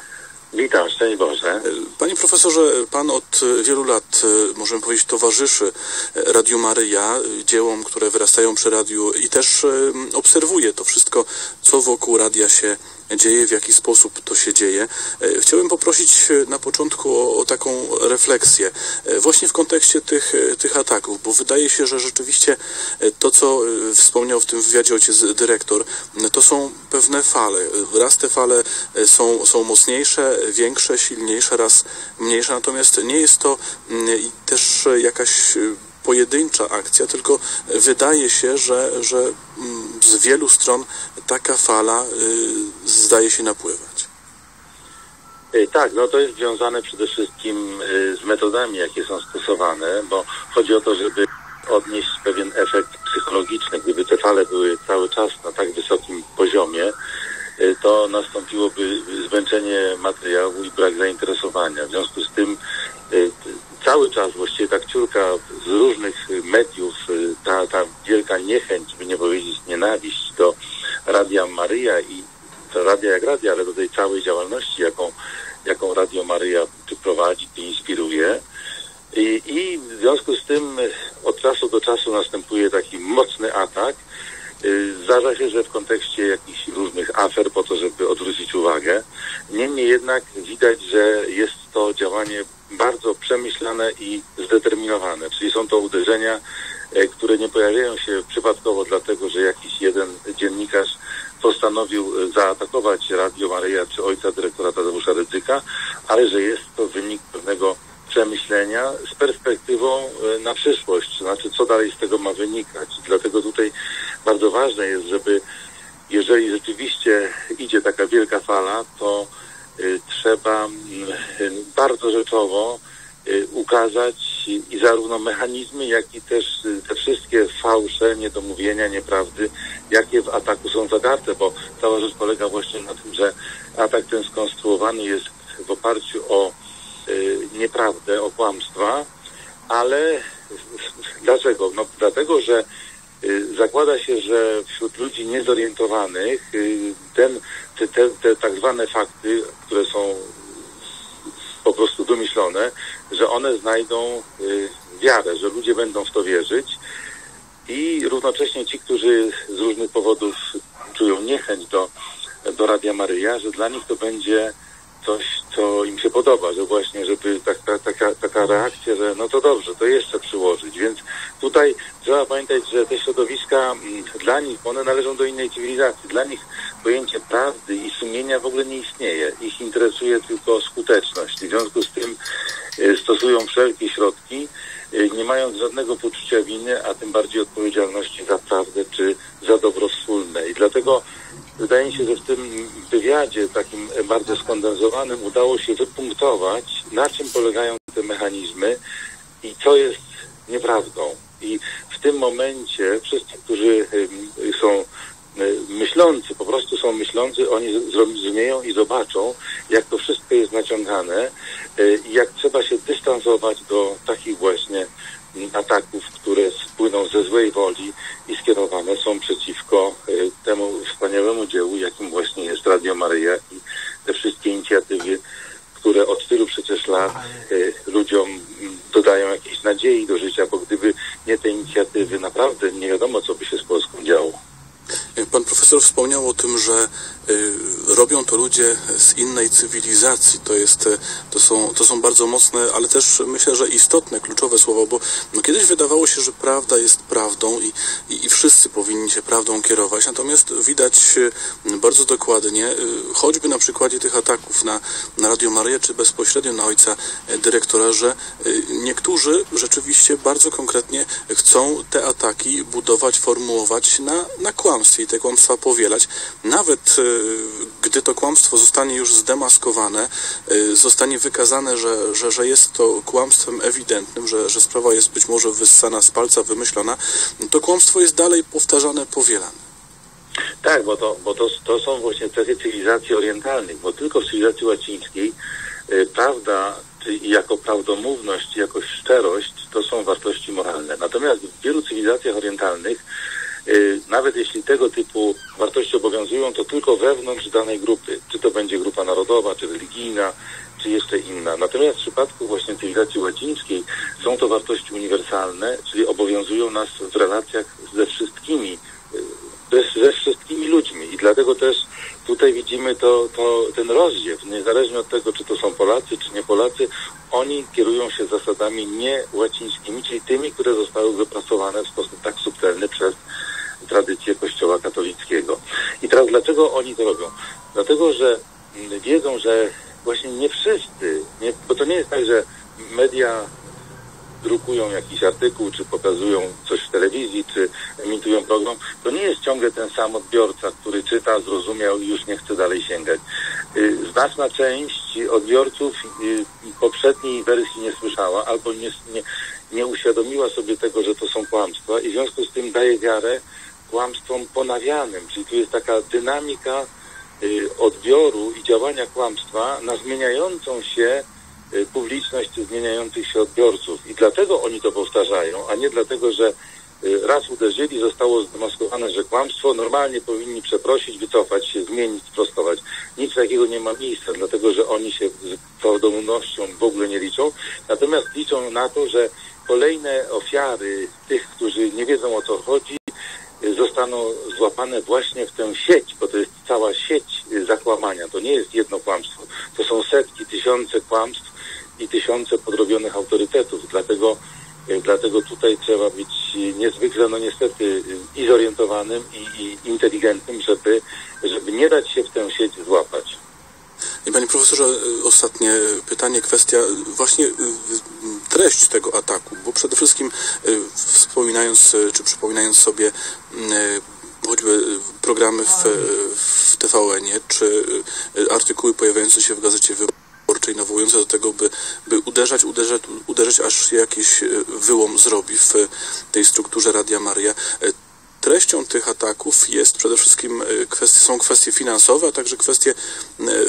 Witam, szczęść Boże. Panie profesorze, pan od wielu lat, możemy powiedzieć, towarzyszy Radiu Maryja, dziełom, które wyrastają przy radiu i też obserwuje to wszystko, co wokół radia się dzieje, w jaki sposób to się dzieje. Chciałbym poprosić na początku o, o, taką refleksję, właśnie w kontekście tych, tych ataków, bo wydaje się, że rzeczywiście to, co wspomniał w tym wywiadzie ojciec dyrektor, to są pewne fale. Raz te fale są, są mocniejsze, większe, silniejsze, raz mniejsze, natomiast nie jest to też jakaś pojedyncza akcja, tylko wydaje się, że, że z wielu stron taka fala zdaje się napływać. Tak, no to jest związane przede wszystkim z metodami, jakie są stosowane, bo chodzi o to, żeby odnieść pewien efekt psychologiczny. Gdyby te fale były cały czas na tak wysokim poziomie, to nastąpiłoby zmęczenie materiału i brak zainteresowania. W związku z tym cały czas właściwie ta kciurka z różnych mediów, ta, ta wielka niechęć, by nie powiedzieć nienawiść do Radia Maryja i to radia jak radia, ale do tej całej działalności, jaką, jaką Radio Maryja tu prowadzi, tu inspiruje. I, I w związku z tym od czasu do czasu następuje taki mocny atak. Zdarza się, że w kontekście jakichś różnych afer po to, żeby odwrócić uwagę. Niemniej jednak widać, że jest to działanie bardzo przemyślane i zdeterminowane. Czyli są to uderzenia, które nie pojawiają się przypadkowo dlatego, że jakiś jeden dziennikarz postanowił zaatakować Radio Maryja czy ojca dyrektora Tadeusza Rydzyka, ale że jest to wynik pewnego przemyślenia z perspektywą na przyszłość, to znaczy co dalej z tego ma wynikać. Dlatego tutaj bardzo ważne jest, żeby jeżeli rzeczywiście idzie taka wielka fala, to trzeba y, bardzo rzeczowo y, ukazać i zarówno mechanizmy, jak i też te wszystkie fałsze, niedomówienia, nieprawdy, jakie w ataku są zawarte, bo cała rzecz polega właśnie na tym, że atak ten skonstruowany jest w oparciu o nieprawdę, o kłamstwa, ale dlaczego? No dlatego, że zakłada się, że wśród ludzi niezorientowanych ten, te, te, te tak zwane fakty, które są po prostu domyślone, że one znajdą wiarę, że ludzie będą w to wierzyć. I równocześnie ci, którzy z różnych powodów czują niechęć do, do Radia Maryja, że dla nich to będzie coś, co im się podoba, że właśnie, żeby taka, taka, taka reakcja, że no to dobrze, to jeszcze przyłożyć. Więc tutaj trzeba pamiętać, że te środowiska dla nich, one należą do innej cywilizacji. Dla nich pojęcie prawdy i sumienia w ogóle nie istnieje. Ich interesuje tylko skuteczność. W związku z tym stosują wszelkie środki, nie mając żadnego poczucia winy, a tym bardziej odpowiedzialności za prawdę czy za dobro wspólne. I dlatego wydaje mi się, że w tym wywiadzie takim bardzo skondensowanym udało się wypunktować, na czym polegają te mechanizmy i co jest nieprawdą. I w tym momencie wszyscy, którzy są myślący, po prostu są myślący, oni zrozumieją i zobaczą, jak to wszystko jest naciągane i jak trzeba się dystansować do takich właśnie ataków, które spłyną ze złej woli i skierowane są przeciwko temu wspaniałemu dziełu, jakim właśnie jest Radio Maryja i te wszystkie inicjatywy, które od tylu przecież lat ludziom dodają jakiejś nadziei do życia, bo gdyby nie te inicjatywy, naprawdę nie wiadomo, co by się z Polską działo. Pan profesor wspomniał o tym, że y, robią to ludzie z innej cywilizacji. To jest, to są, to są bardzo mocne, ale też myślę, że istotne, kluczowe słowa, bo no, kiedyś wydawało się, że prawda jest prawdą i, i, i wszyscy powinni się prawdą kierować, natomiast widać bardzo dokładnie, choćby na przykładzie tych ataków na, na Radio Maryję, czy bezpośrednio na ojca dyrektora, że niektórzy rzeczywiście bardzo konkretnie chcą te ataki budować, formułować na, na i te kłamstwa powielać. Nawet gdy to kłamstwo zostanie już zdemaskowane, zostanie wykazane, że, że, że jest to kłamstwem ewidentnym, że, że sprawa jest być może wyssana z palca, wymyślona, to kłamstwo jest dalej powtarzane, powielane. Tak, bo to, bo to, to są właśnie cechy cywilizacji orientalnych, bo tylko w cywilizacji łacińskiej y, prawda jako prawdomówność, jako szczerość to są wartości moralne. Natomiast w wielu cywilizacjach orientalnych y, nawet jeśli tego typu wartości obowiązują, to tylko wewnątrz danej grupy, czy to będzie grupa narodowa, czy religijna, czy jeszcze inna. Natomiast w przypadku właśnie cywilizacji łacińskiej są to wartości uniwersalne, czyli obowiązują nas w relacjach ze wszystkimi ze wszystkimi ludźmi. I dlatego też tutaj widzimy to, to, ten rozdziew, niezależnie od tego, czy to są Polacy, czy nie Polacy, oni kierują się zasadami nie łacińskimi, czyli tymi, które zostały wypracowane w sposób tak subtelny przez tradycję Kościoła katolickiego. I teraz dlaczego oni to robią? Dlatego, że wiedzą, że właśnie nie wszyscy, nie, bo to nie jest tak, że media drukują jakiś artykuł, czy pokazują coś w telewizji, czy emitują program, to nie jest ciągle ten sam odbiorca, który czyta, zrozumiał i już nie chce dalej sięgać. Y, znaczna część odbiorców y, poprzedniej wersji nie słyszała albo nie, nie, nie uświadomiła sobie tego, że to są kłamstwa i w związku z tym daje wiarę kłamstwom ponawianym, czyli tu jest taka dynamika y, odbioru i działania kłamstwa na zmieniającą się Y, publiczność zmieniających się odbiorców. I dlatego oni to powtarzają, a nie dlatego, że y, raz uderzyli, zostało zdemaskowane, że kłamstwo, normalnie powinni przeprosić, wycofać się, zmienić, sprostować. Nic takiego nie ma miejsca, dlatego że oni się z prawdomównością w ogóle nie liczą, natomiast liczą na to, że kolejne ofiary tych, którzy nie wiedzą o co chodzi, zostaną złapane właśnie w tę sieć, bo to jest cała sieć zakłamania. To nie jest jedno kłamstwo. To są setki, tysiące kłamstw, i tysiące podrobionych autorytetów. Dlatego, e, dlatego tutaj trzeba być niezwykle, no niestety, e, i zorientowanym, i, i inteligentnym, żeby, żeby nie dać się w tę sieć złapać. I panie profesorze, e, ostatnie pytanie, kwestia właśnie treść tego ataku, bo przede wszystkim wspominając, czy przypominając sobie choćby programy w, w TVN-ie, czy artykuły pojawiające się w gazecie Wyborczej, nawołujące do tego, by, by uderzać, uderzać, uderzać, aż jakiś e, wyłom zrobi w tej strukturze Radia Maria. E, treścią tych ataków jest przede wszystkim e, kwestie, są kwestie finansowe, a także kwestie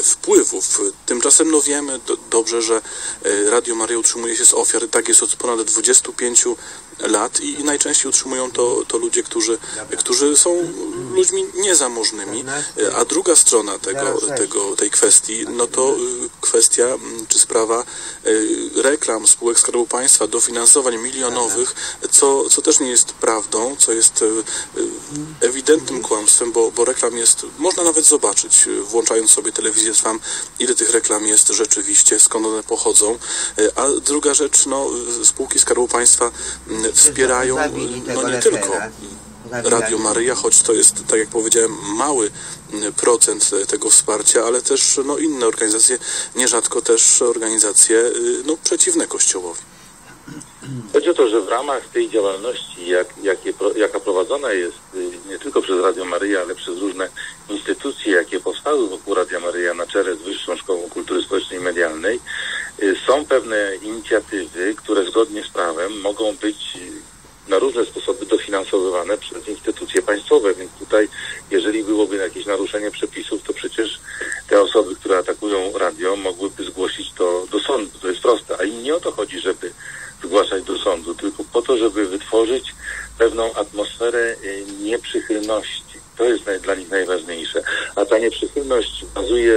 wpływów. Tymczasem no wiemy do, dobrze, że Radio Maria utrzymuje się z ofiar. Tak jest od ponad 25 lat i, i najczęściej utrzymują to, to ludzie, którzy, którzy są ludźmi niezamożnymi. A druga strona tego, tego, tej kwestii, no to y, kwestia czy sprawa y, reklam spółek Skarbu Państwa, dofinansowań milionowych, co, co też nie jest prawdą, co jest y, ewidentnym kłamstwem, bo, bo reklam jest, można nawet zobaczyć, włączając sobie telewizję Trwam, ile tych reklam jest rzeczywiście, skąd one pochodzą. A druga rzecz, no, spółki Skarbu Państwa wspierają no nie tylko Radio Maryja, choć to jest, tak jak powiedziałem, mały procent tego wsparcia, ale też no, inne organizacje, nierzadko też organizacje y, no, przeciwne Kościołowi. Chodzi o to, że w ramach tej działalności, jak, jakie, jaka prowadzona jest y, nie tylko przez Radio Maryja, ale przez różne instytucje, jakie powstały wokół Radia Maryja na czele z Wyższą Szkołą Kultury Społecznej i Medialnej, y, są pewne inicjatywy, które zgodnie z prawem mogą być na różne sposoby dofinansowywane przez instytucje państwowe, więc tutaj jeżeli byłoby jakieś naruszenie przepisów, to przecież te osoby, które atakują radio mogłyby zgłosić to do sądu. To jest proste. A im nie o to chodzi, żeby zgłaszać do sądu, tylko po to, żeby wytworzyć pewną atmosferę y, nieprzychylności. To jest dla nich najważniejsze. A ta nieprzychylność bazuje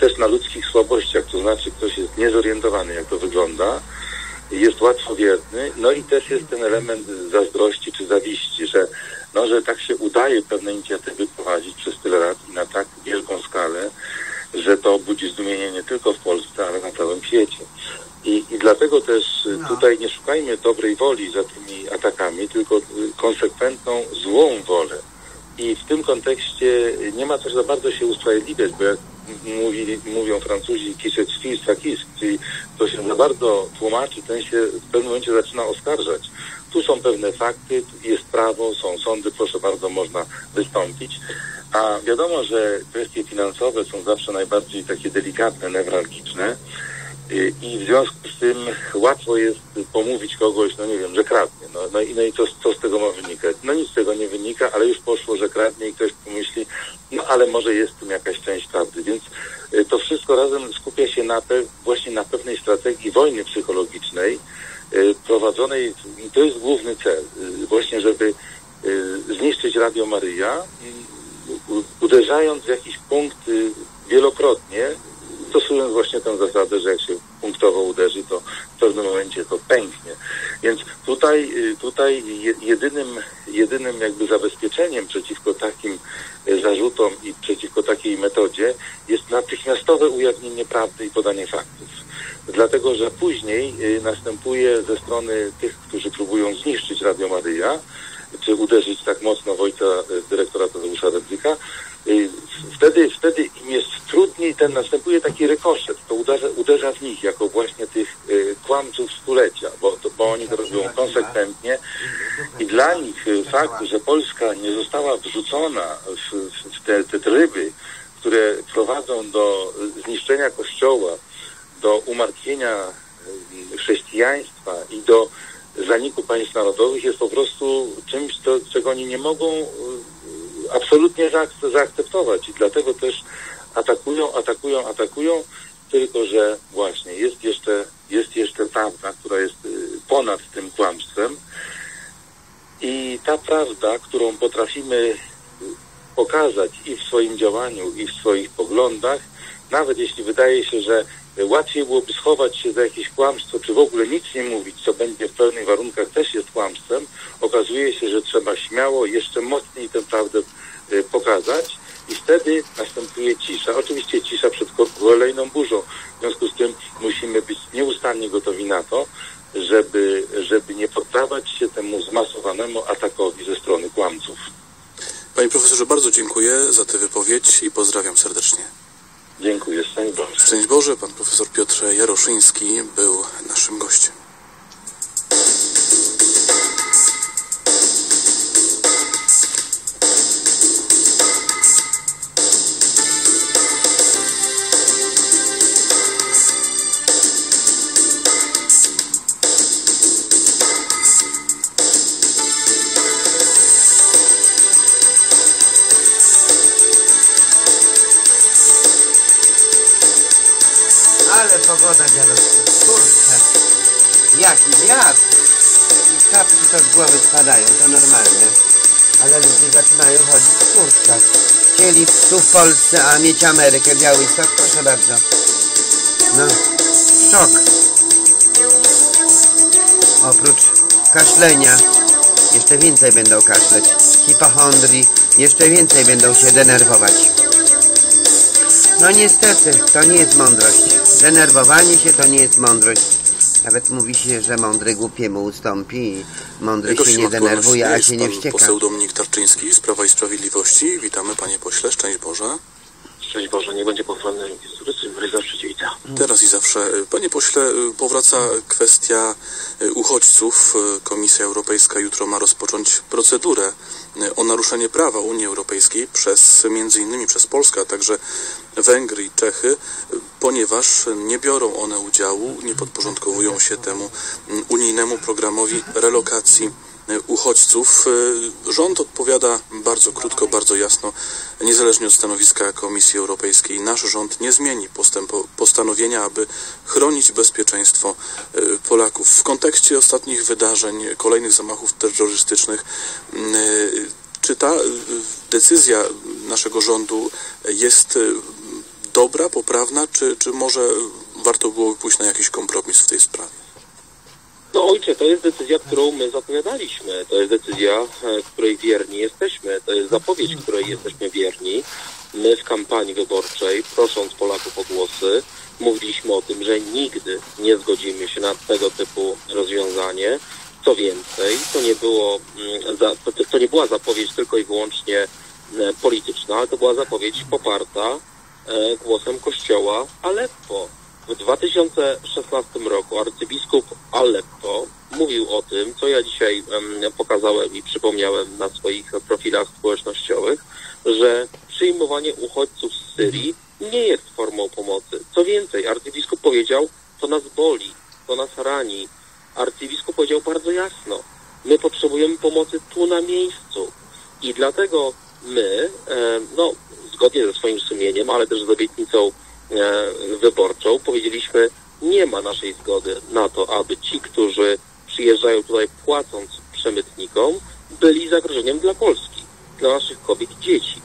też na ludzkich słabościach, to znaczy ktoś jest niezorientowany, jak to wygląda, jest łatwowierny, no i też jest ten element zazdrości czy zawiści, że, no, że tak się udaje pewne inicjatywy prowadzić przez tyle lat i na tak wielką skalę, że to budzi zdumienie nie tylko w Polsce, ale na całym świecie. I, I dlatego też y, tutaj nie szukajmy dobrej woli za tymi atakami, tylko y, konsekwentną, złą wolę. I w tym kontekście nie ma też za bardzo się usprawiedliwiać, bo jak mówi, mówią Francuzi kiszeć fils fakis, czyli to się za bardzo tłumaczy, ten się w pewnym momencie zaczyna oskarżać. Tu są pewne fakty, jest prawo, są sądy, proszę bardzo, można wystąpić. A wiadomo, że kwestie finansowe są zawsze najbardziej takie delikatne, newralgiczne. Y, I w związku z tym łatwo jest pomówić kogoś, no nie wiem, że kradnie. No, no i, no i co, co z tego ma wynikać? No nic z tego nie wynika, ale już poszło, że kradnie i ktoś pomyśli, no ale może jest w tym jakaś część prawdy. Więc y, to wszystko razem skupia się na pe- właśnie na pewnej strategii wojny psychologicznej y, prowadzonej, i to jest główny cel, właśnie żeby zniszczyć Radio Maryja, uderzając w jakiś punkt wielokrotnie, stosując właśnie tę zasadę, że jak się punktowo uderzy, to w pewnym momencie to pęknie. Więc tutaj, y, tutaj je- jedynym, jedynym jakby zabezpieczeniem przeciwko takim y, zarzutom i przeciwko takiej metodzie jest natychmiastowe ujawnienie prawdy i podanie faktów. Dlatego, że później y, następuje ze strony tych, którzy próbują zniszczyć Radio Maryja, czy uderzyć tak mocno w ojca dyrektora Tadeusza Redzyka, y, wtedy, wtedy im jest trudniej, ten następuje taki rykoszet, to uderza, uderza w nich jako właśnie tych y, kłamców stulecia, bo, bo oni to robią konsekwentnie. I dla nich y, fakt, że Polska nie została wrzucona w, w, te, te tryby, które prowadzą do y, zniszczenia Kościoła, do umartwienia y, chrześcijaństwa i do zaniku państw narodowych jest po prostu czymś, to, czego oni nie mogą y, absolutnie zaak- zaakceptować i dlatego też atakują, atakują, atakują, tylko że właśnie jest jeszcze, jest jeszcze prawda, która jest y, ponad tym kłamstwem. I ta prawda, którą potrafimy y, pokazać i w swoim działaniu, i w swoich poglądach, nawet jeśli wydaje się, że łatwiej byłoby schować się za jakieś kłamstwo, czy w ogóle nic nie mówić, co będzie w pewnych warunkach też jest kłamstwem, okazuje się, że trzeba śmiało jeszcze mocniej tę prawdę y, pokazać i wtedy następuje cisza. Oczywiście cisza przed ko- kolejną burzą. W związku z tym musimy być nieustannie gotowi na to, żeby, żeby nie poddawać się temu zmasowanemu atakowi ze strony kłamców. Panie profesorze, bardzo dziękuję za tę wypowiedź i pozdrawiam serdecznie. Dziękuję. Szczęść Boże. Szczęść Boże, pan profesor Piotr Jaroszyński był naszym gościem. Spadają, to normalne. Ale ludzie zaczynają chodzić w kurtkach. Chcieli tu w Polsce, a mieć Amerykę, Białystok, proszę bardzo. No, szok. Oprócz kaszlenia, jeszcze więcej będą kaszleć. Hipochondrii, jeszcze więcej będą się denerwować. No niestety, to nie jest mądrość. Denerwowanie się to nie jest mądrość. Nawet mówi się, że mądry głupiemu ustąpi i mądry się Gościem nie denerwuje, a się nie wścieka. pan poseł Dominik Tarczyński z Prawa i Sprawiedliwości. Witamy panie pośle, szczęść Boże. Szczęść Boże, nie będzie pochwalony Jezus Chrystus, zawsze wita. Teraz i zawsze. Panie pośle, powraca kwestia uchodźców. Komisja Europejska jutro ma rozpocząć procedurę o naruszenie prawa Unii Europejskiej przez między innymi przez Polskę, a także Węgry i Czechy, ponieważ nie biorą one udziału, nie podporządkowują się temu unijnemu programowi relokacji uchodźców. Rząd odpowiada bardzo krótko, bardzo jasno, niezależnie od stanowiska Komisji Europejskiej. Nasz rząd nie zmieni postanowienia, aby chronić bezpieczeństwo e, Polaków. W kontekście ostatnich wydarzeń, kolejnych zamachów terrorystycznych, e, czy ta e, decyzja naszego rządu jest dobra, poprawna, czy, czy może warto byłoby pójść na jakiś kompromis w tej sprawie? No ojcze, to jest decyzja, którą my zapowiadaliśmy. To jest decyzja, e, której wierni jesteśmy. To jest zapowiedź, której jesteśmy wierni. My w kampanii wyborczej, prosząc Polaków o głosy, mówiliśmy o tym, że nigdy nie zgodzimy się na tego typu rozwiązanie. Co więcej, to nie, było, mm, to, to nie była zapowiedź tylko i wyłącznie e, polityczna, ale to była zapowiedź poparta głosem kościoła Aleppo. W 2016 roku arcybiskup Aleppo mówił o tym, co ja dzisiaj em, pokazałem i przypomniałem na swoich profilach społecznościowych, że przyjmowanie uchodźców z Syrii nie jest formą pomocy. Co więcej, arcybiskup powiedział, to nas boli, to nas rani. Arcybiskup powiedział bardzo jasno, my potrzebujemy pomocy tu na miejscu. I dlatego my, e, no, zgodnie ze swoim sumieniem, ale też z obietnicą e, wyborczą, powiedzieliśmy, nie ma naszej zgody na to, aby ci, którzy przyjeżdżają tutaj płacąc przemytnikom, byli zagrożeniem dla Polski, dla naszych kobiet i dzieci.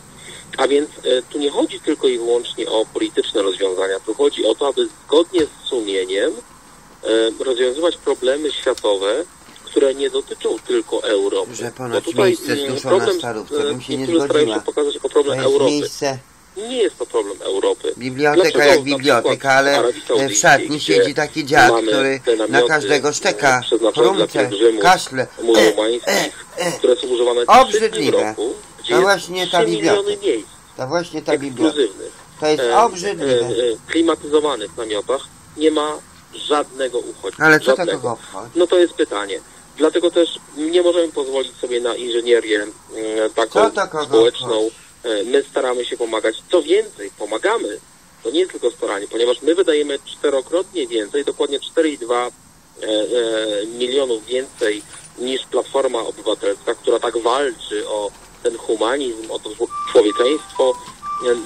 A więc e, tu nie chodzi tylko i wyłącznie o polityczne rozwiązania, tu chodzi o to, aby zgodnie z sumieniem e, rozwiązywać problemy światowe, które nie dotyczą tylko Europy. Że Bo ponoć tutaj miejsce problem, w starówce, e, bym się nie niektórzy starają zgodziła. się pokazać jako problem To jest Europy. miejsce, Nie jest to problem Europy. biblioteka Dlaczego jak na biblioteka, ale w Saudyjskiej, szatni siedzi taki dziad, który na każdego szczeka, e, dla chrumce, kaszle. muzułmańskich, które są używane Obrzydliwe. To jest właśnie ta 3 miliony biblioteka. To właśnie ta biblioteka. To jest e, obrzydliwe. e, e, klimatyzowanych namiotach nie ma żadnego uchodźcy. Ale co żadnego. kogo obchodzi? No to jest pytanie. Dlatego też nie możemy pozwolić sobie na inżynierię e, taką społeczną. E, My staramy się pomagać. Co więcej, pomagamy. To nie jest tylko staranie, ponieważ my wydajemy czterokrotnie więcej, dokładnie 4,2 e, e, milionów więcej niż Platforma Obywatelska, która tak walczy o ten humanizm, o to człowieczeństwo,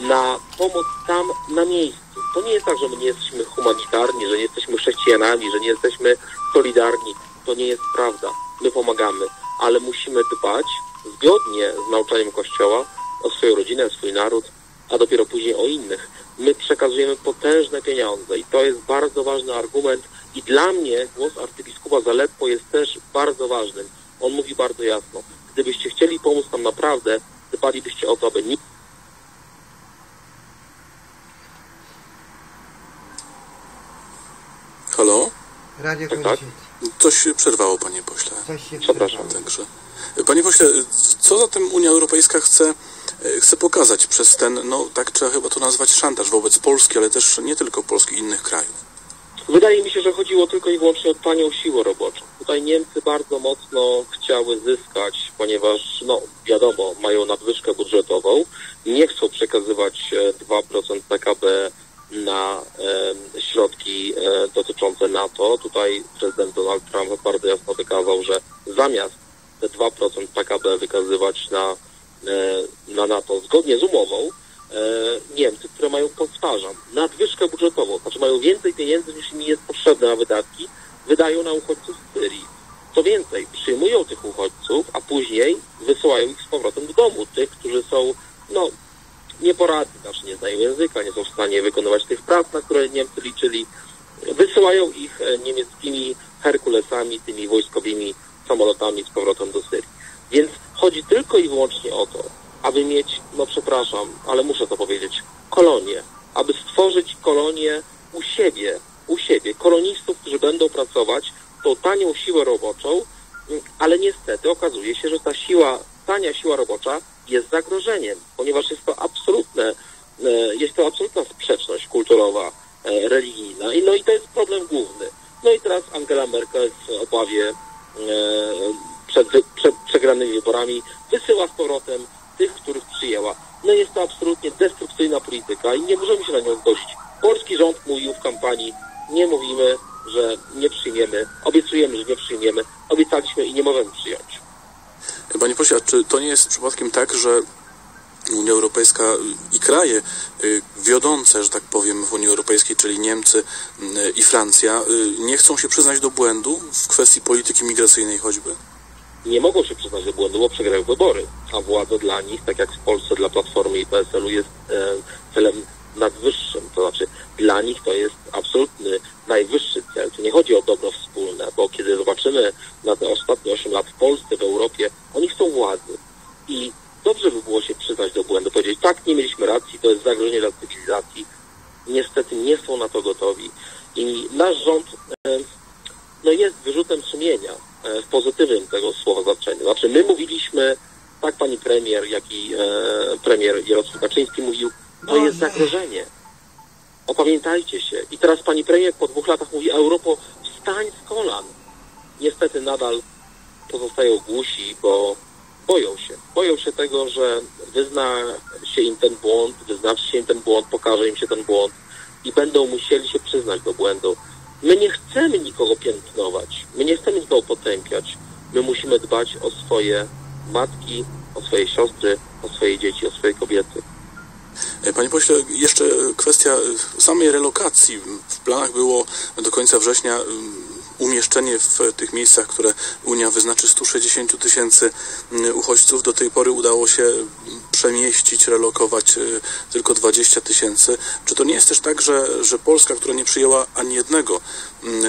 na pomoc tam na miejscu. To nie jest tak, że my nie jesteśmy humanitarni, że nie jesteśmy chrześcijanami, że nie jesteśmy solidarni. To nie jest prawda. My pomagamy, ale musimy dbać zgodnie z nauczaniem Kościoła o swoją rodzinę, swój naród, a dopiero później o innych. My przekazujemy potężne pieniądze i to jest bardzo ważny argument i dla mnie głos arcybiskupa Zaleppo jest też bardzo ważnym. On mówi bardzo jasno, gdybyście chcieli pomóc nam naprawdę, dbalibyście o to, aby nikt Halo? Radio Tak, Kończycy. Coś się przerwało, panie pośle. Coś się Przepraszam. Także. Panie pośle, co zatem Unia Europejska chce, e, chce pokazać przez ten, no tak trzeba chyba to nazwać szantaż wobec Polski, ale też nie tylko Polski, innych krajów? Wydaje mi się, że chodziło tylko i wyłącznie o tanią siłę roboczą. Tutaj Niemcy bardzo mocno chciały zyskać, ponieważ, no wiadomo, mają nadwyżkę budżetową, nie chcą przekazywać e, 2% PKB na e, środki e, dotyczące NATO. Tutaj prezydent Donald Trump bardzo jasno wykazał, że zamiast te 2% PKB wykazywać na, e, na NATO zgodnie z umową, e, Niemcy, które mają, powtarzam, nadwyżkę budżetową, znaczy mają więcej pieniędzy niż im jest potrzebne na wydatki, wydają na uchodźców z Syrii. Co więcej, przyjmują tych uchodźców, a później wysyłają ich z powrotem do domu, tych, którzy są, no, nieporadni, znaczy nie znają języka, nie są w stanie wykonywać tych prac, na które Niemcy liczyli. Wysyłają ich e, niemieckimi Herkulesami, tymi wojskowymi samolotami z powrotem do Syrii. Więc chodzi tylko i wyłącznie o to, aby mieć, no przepraszam, ale muszę to powiedzieć, kolonię. Aby stworzyć kolonię u siebie, u siebie, kolonistów, którzy będą pracować tą tanią siłę roboczą, mm, ale niestety okazuje się, że ta siła, tania siła robocza jest zagrożeniem, ponieważ jest to absolutne, e, jest to absolutna sprzeczność kulturowa, e, religijna. I no i to jest problem główny. No i teraz Angela Merkel w obawie e, przed, przed przegranymi wyborami wysyła z powrotem tych, których przyjęła. No jest to absolutnie destrukcyjna polityka i nie możemy się na nią zgodzić. Polski rząd mówił w kampanii, nie mówimy, że nie przyjmiemy, obiecujemy, że nie przyjmiemy, obiecaliśmy i nie możemy przyjąć. Panie pośle, czy to nie jest przypadkiem tak, że Unia Europejska i kraje y, wiodące, że tak powiem, w Unii Europejskiej, czyli Niemcy y, i Francja, y, nie chcą się przyznać do błędu w kwestii polityki migracyjnej choćby? nie mogą się przyznać do błędu, bo przegrają wybory, a władza dla nich, tak jak w Polsce dla Platformy i PSL-u jest e, celem nadwyższym, to znaczy dla nich to jest absolutny najwyższy cel. Tu nie chodzi o dobro wspólne, bo kiedy zobaczymy na te ostatnie 8 lat w Polsce, w Europie, oni chcą władzy i dobrze by było się przyznać do błędu, powiedzieć, tak, nie mieliśmy racji, to jest zagrożenie dla cywilizacji. Niestety nie są na to gotowi. I nasz rząd e, no jest wyrzutem sumienia e, w pozytywnym tego słowa znaczeniu. Znaczy my mówiliśmy, tak pani premier, jak i e, premier Jarosław Kaczyński mówił, to jest zagrożenie. Opamiętajcie się. I teraz pani premier po dwóch latach mówi, Europo, wstań z kolan. Niestety nadal pozostają głusi, bo boją się. Boją się tego, że wyzna się im ten błąd, wyznaczy się im ten błąd, pokaże im się ten błąd i będą musieli się przyznać do błędu. My nie chcemy nikogo piętnować, my nie chcemy nikogo potępiać. My musimy dbać o swoje matki, o swoje siostry, o swoje dzieci, o swoje kobiety. E, Panie pośle, jeszcze kwestia e, samej relokacji. W planach było do końca września mm, umieszczenie w tych miejscach, które Unia wyznaczy 160 tysięcy mm, uchodźców. Do tej pory udało się mm, przemieścić, relokować e, tylko 20 tysięcy. Czy to nie jest też tak, że, że Polska, która nie przyjęła ani jednego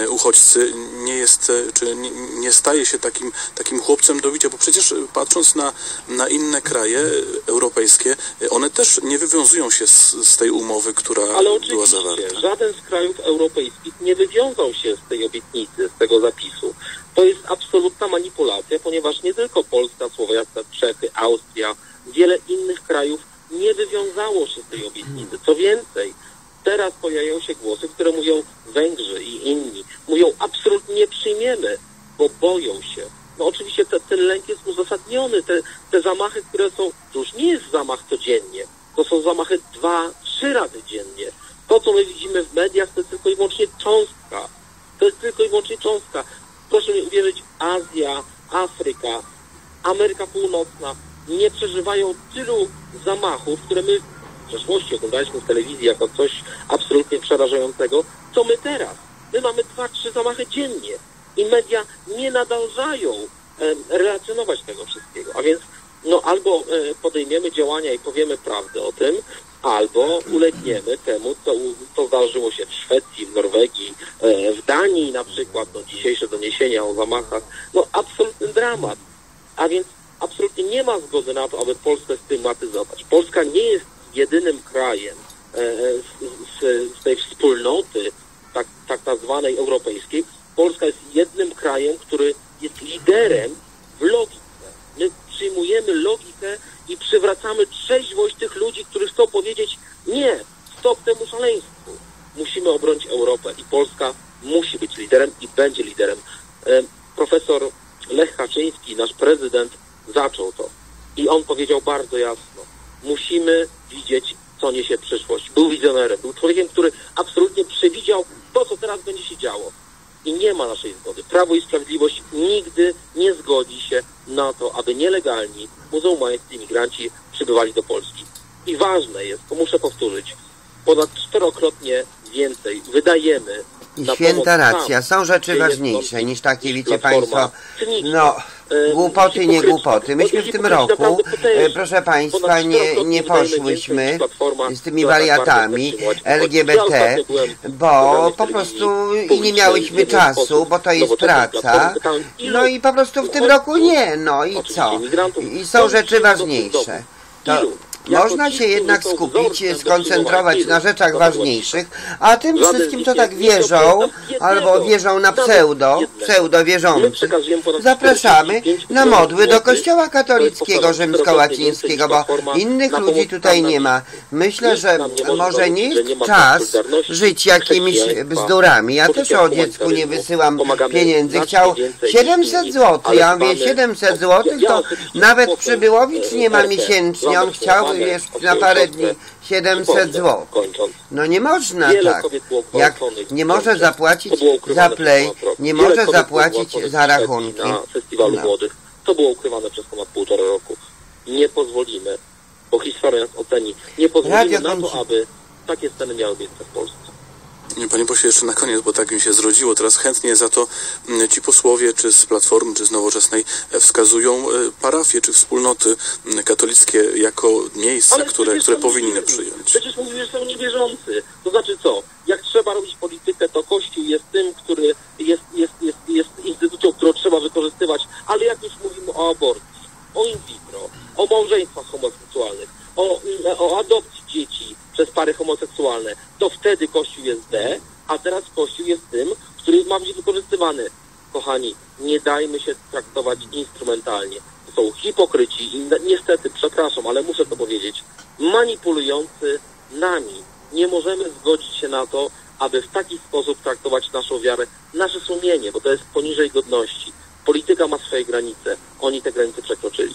uchodźcy, nie jest, e, czy nie, nie staje się takim, takim chłopcem do bicia? Bo przecież e, patrząc na, na inne kraje europejskie, e, one też nie wywiązują się z, z tej umowy, która była zawarta. żaden z krajów europejskich nie wywiązał się z tej obietnicy, z tego zapisu. To jest absolutna manipulacja, ponieważ nie tylko Polska, Słowacja, Czechy, Austria, wiele innych krajów nie wywiązało się z tej obietnicy. Co więcej, teraz pojawiają się głosy, które mówią Węgrzy i inni, mówią absolutnie nie przyjmiemy, bo boją się. No oczywiście te, ten lęk jest uzasadniony, te, te zamachy, które są, to już nie jest zamach codziennie, to są zamachy dwa, trzy razy dziennie. To, co my widzimy w mediach, to jest tylko i wyłącznie cząstka. To jest tylko i wyłącznie cząstka. Proszę mi uwierzyć, Azja, Afryka, Ameryka Północna nie przeżywają tylu zamachów, które my przeszłości oglądaliśmy w telewizji jako coś absolutnie przerażającego, co my teraz. My mamy dwa, trzy zamachy dziennie i media nie nadążają em, relacjonować tego wszystkiego. A więc no albo e, podejmiemy działania i powiemy prawdę o tym, albo ulegniemy temu, co, co zdarzyło się w Szwecji, w Norwegii, e, w Danii na przykład, no dzisiejsze doniesienia o zamachach, no absolutny dramat. A więc absolutnie nie ma zgody na to, aby Polskę stygmatyzować. Polska nie jest jedynym krajem e, z, z, z tej wspólnoty, tak, tak europejskiej. Polska jest jednym krajem, który jest liderem w logice. My przyjmujemy logikę i przywracamy trzeźwość tych ludzi, którzy chcą powiedzieć nie, stop temu szaleństwu. Musimy obronić Europę i Polska musi być liderem i będzie liderem. E, Profesor Lech Kaczyński, nasz prezydent, zaczął to. I on powiedział bardzo jasno, musimy widzieć, co niesie przyszłość. Był wizjonerem, był człowiekiem, który absolutnie przewidział to, co teraz będzie się działo. I nie ma naszej zgody. Prawo i Sprawiedliwość nigdy nie zgodzi się na to, aby nielegalni muzułmańscy imigranci przybywali do Polski. I ważne jest, to muszę powtórzyć, ponad czterokrotnie więcej wydajemy święta racja. Są rzeczy jest ważniejsze niż takie, wiecie Państwo, no, e, głupoty, nie głupoty. Myśmy w tym roku, e, proszę Państwa, nie, nie poszłyśmy z tymi tak wariatami przyjmować LGBT, bo po prostu i nie miałyśmy czasu, bo to jest nowoczesnej praca. No i po prostu w tym roku nie, no i co? I są rzeczy ważniejsze. To można się jednak skupić, skoncentrować na rzeczach ważniejszych, a tym wszystkim nich tak wierzą, albo wierzą na pseudo, jednego. pseudo My wierzących. przekazujemy ponad Zapraszamy 45 na modły do kościoła katolickiego rzymskołacińskiego, bo innych ludzi tutaj nie ma. Myślę, że może nie jest czas żyć jakimiś bzdurami. Ja też o dziecku nie wysyłam pieniędzy. Chciał więcej 700 niż zł. Ja mówię dbamy 700 o- zł, to nawet przybyłowicz nie ma miesięcznie. On chciał O na parę dni 700 Przypomnę, zł. No nie można tak. Jak nie może zapłacić za play, nie może zapłacić za rachunki. Na festiwalu No. młodych. To było ukrywane przez ponad półtora roku. Nie pozwolimy, bo historia nas oceni, nie pozwolimy na to, aby takie sceny miały miejsce w Polsce. Panie pośle, jeszcze na koniec, bo tak mi się zrodziło, teraz chętnie za to mm, ci posłowie, czy z Platformy, czy z Nowoczesnej e, wskazują e, parafie, czy wspólnoty mm, katolickie jako miejsca, które, które powinny przyjąć. Przecież mówisz, że są niewierzący. To znaczy co? Jak trzeba robić politykę, to Kościół jest tym, który jest, jest, jest, jest instytucją, którą trzeba wykorzystywać. Ale jak już mówimy o aborcji, o in vitro, o małżeństwach homoseksualnych, o, mm, o adopcji dzieci, przez pary homoseksualne, to wtedy Kościół jest D, a teraz Kościół jest tym, który ma być wykorzystywany. Kochani, nie dajmy się traktować instrumentalnie. To są hipokryci i niestety, przepraszam, ale muszę to powiedzieć, manipulujący nami. Nie możemy zgodzić się na to, aby w taki sposób traktować naszą wiarę, nasze sumienie, bo to jest poniżej godności. Polityka ma swoje granice. Oni te granice przekroczyli.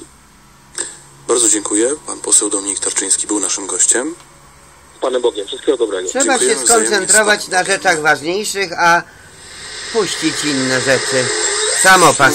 Bardzo dziękuję. Pan poseł Dominik Tarczyński był naszym gościem. Panem Bogiem. Wszystkiego dobrego. Trzeba się Dziękujemy wzajemnie. skoncentrować na rzeczach ważniejszych, a puścić inne rzeczy. Samopas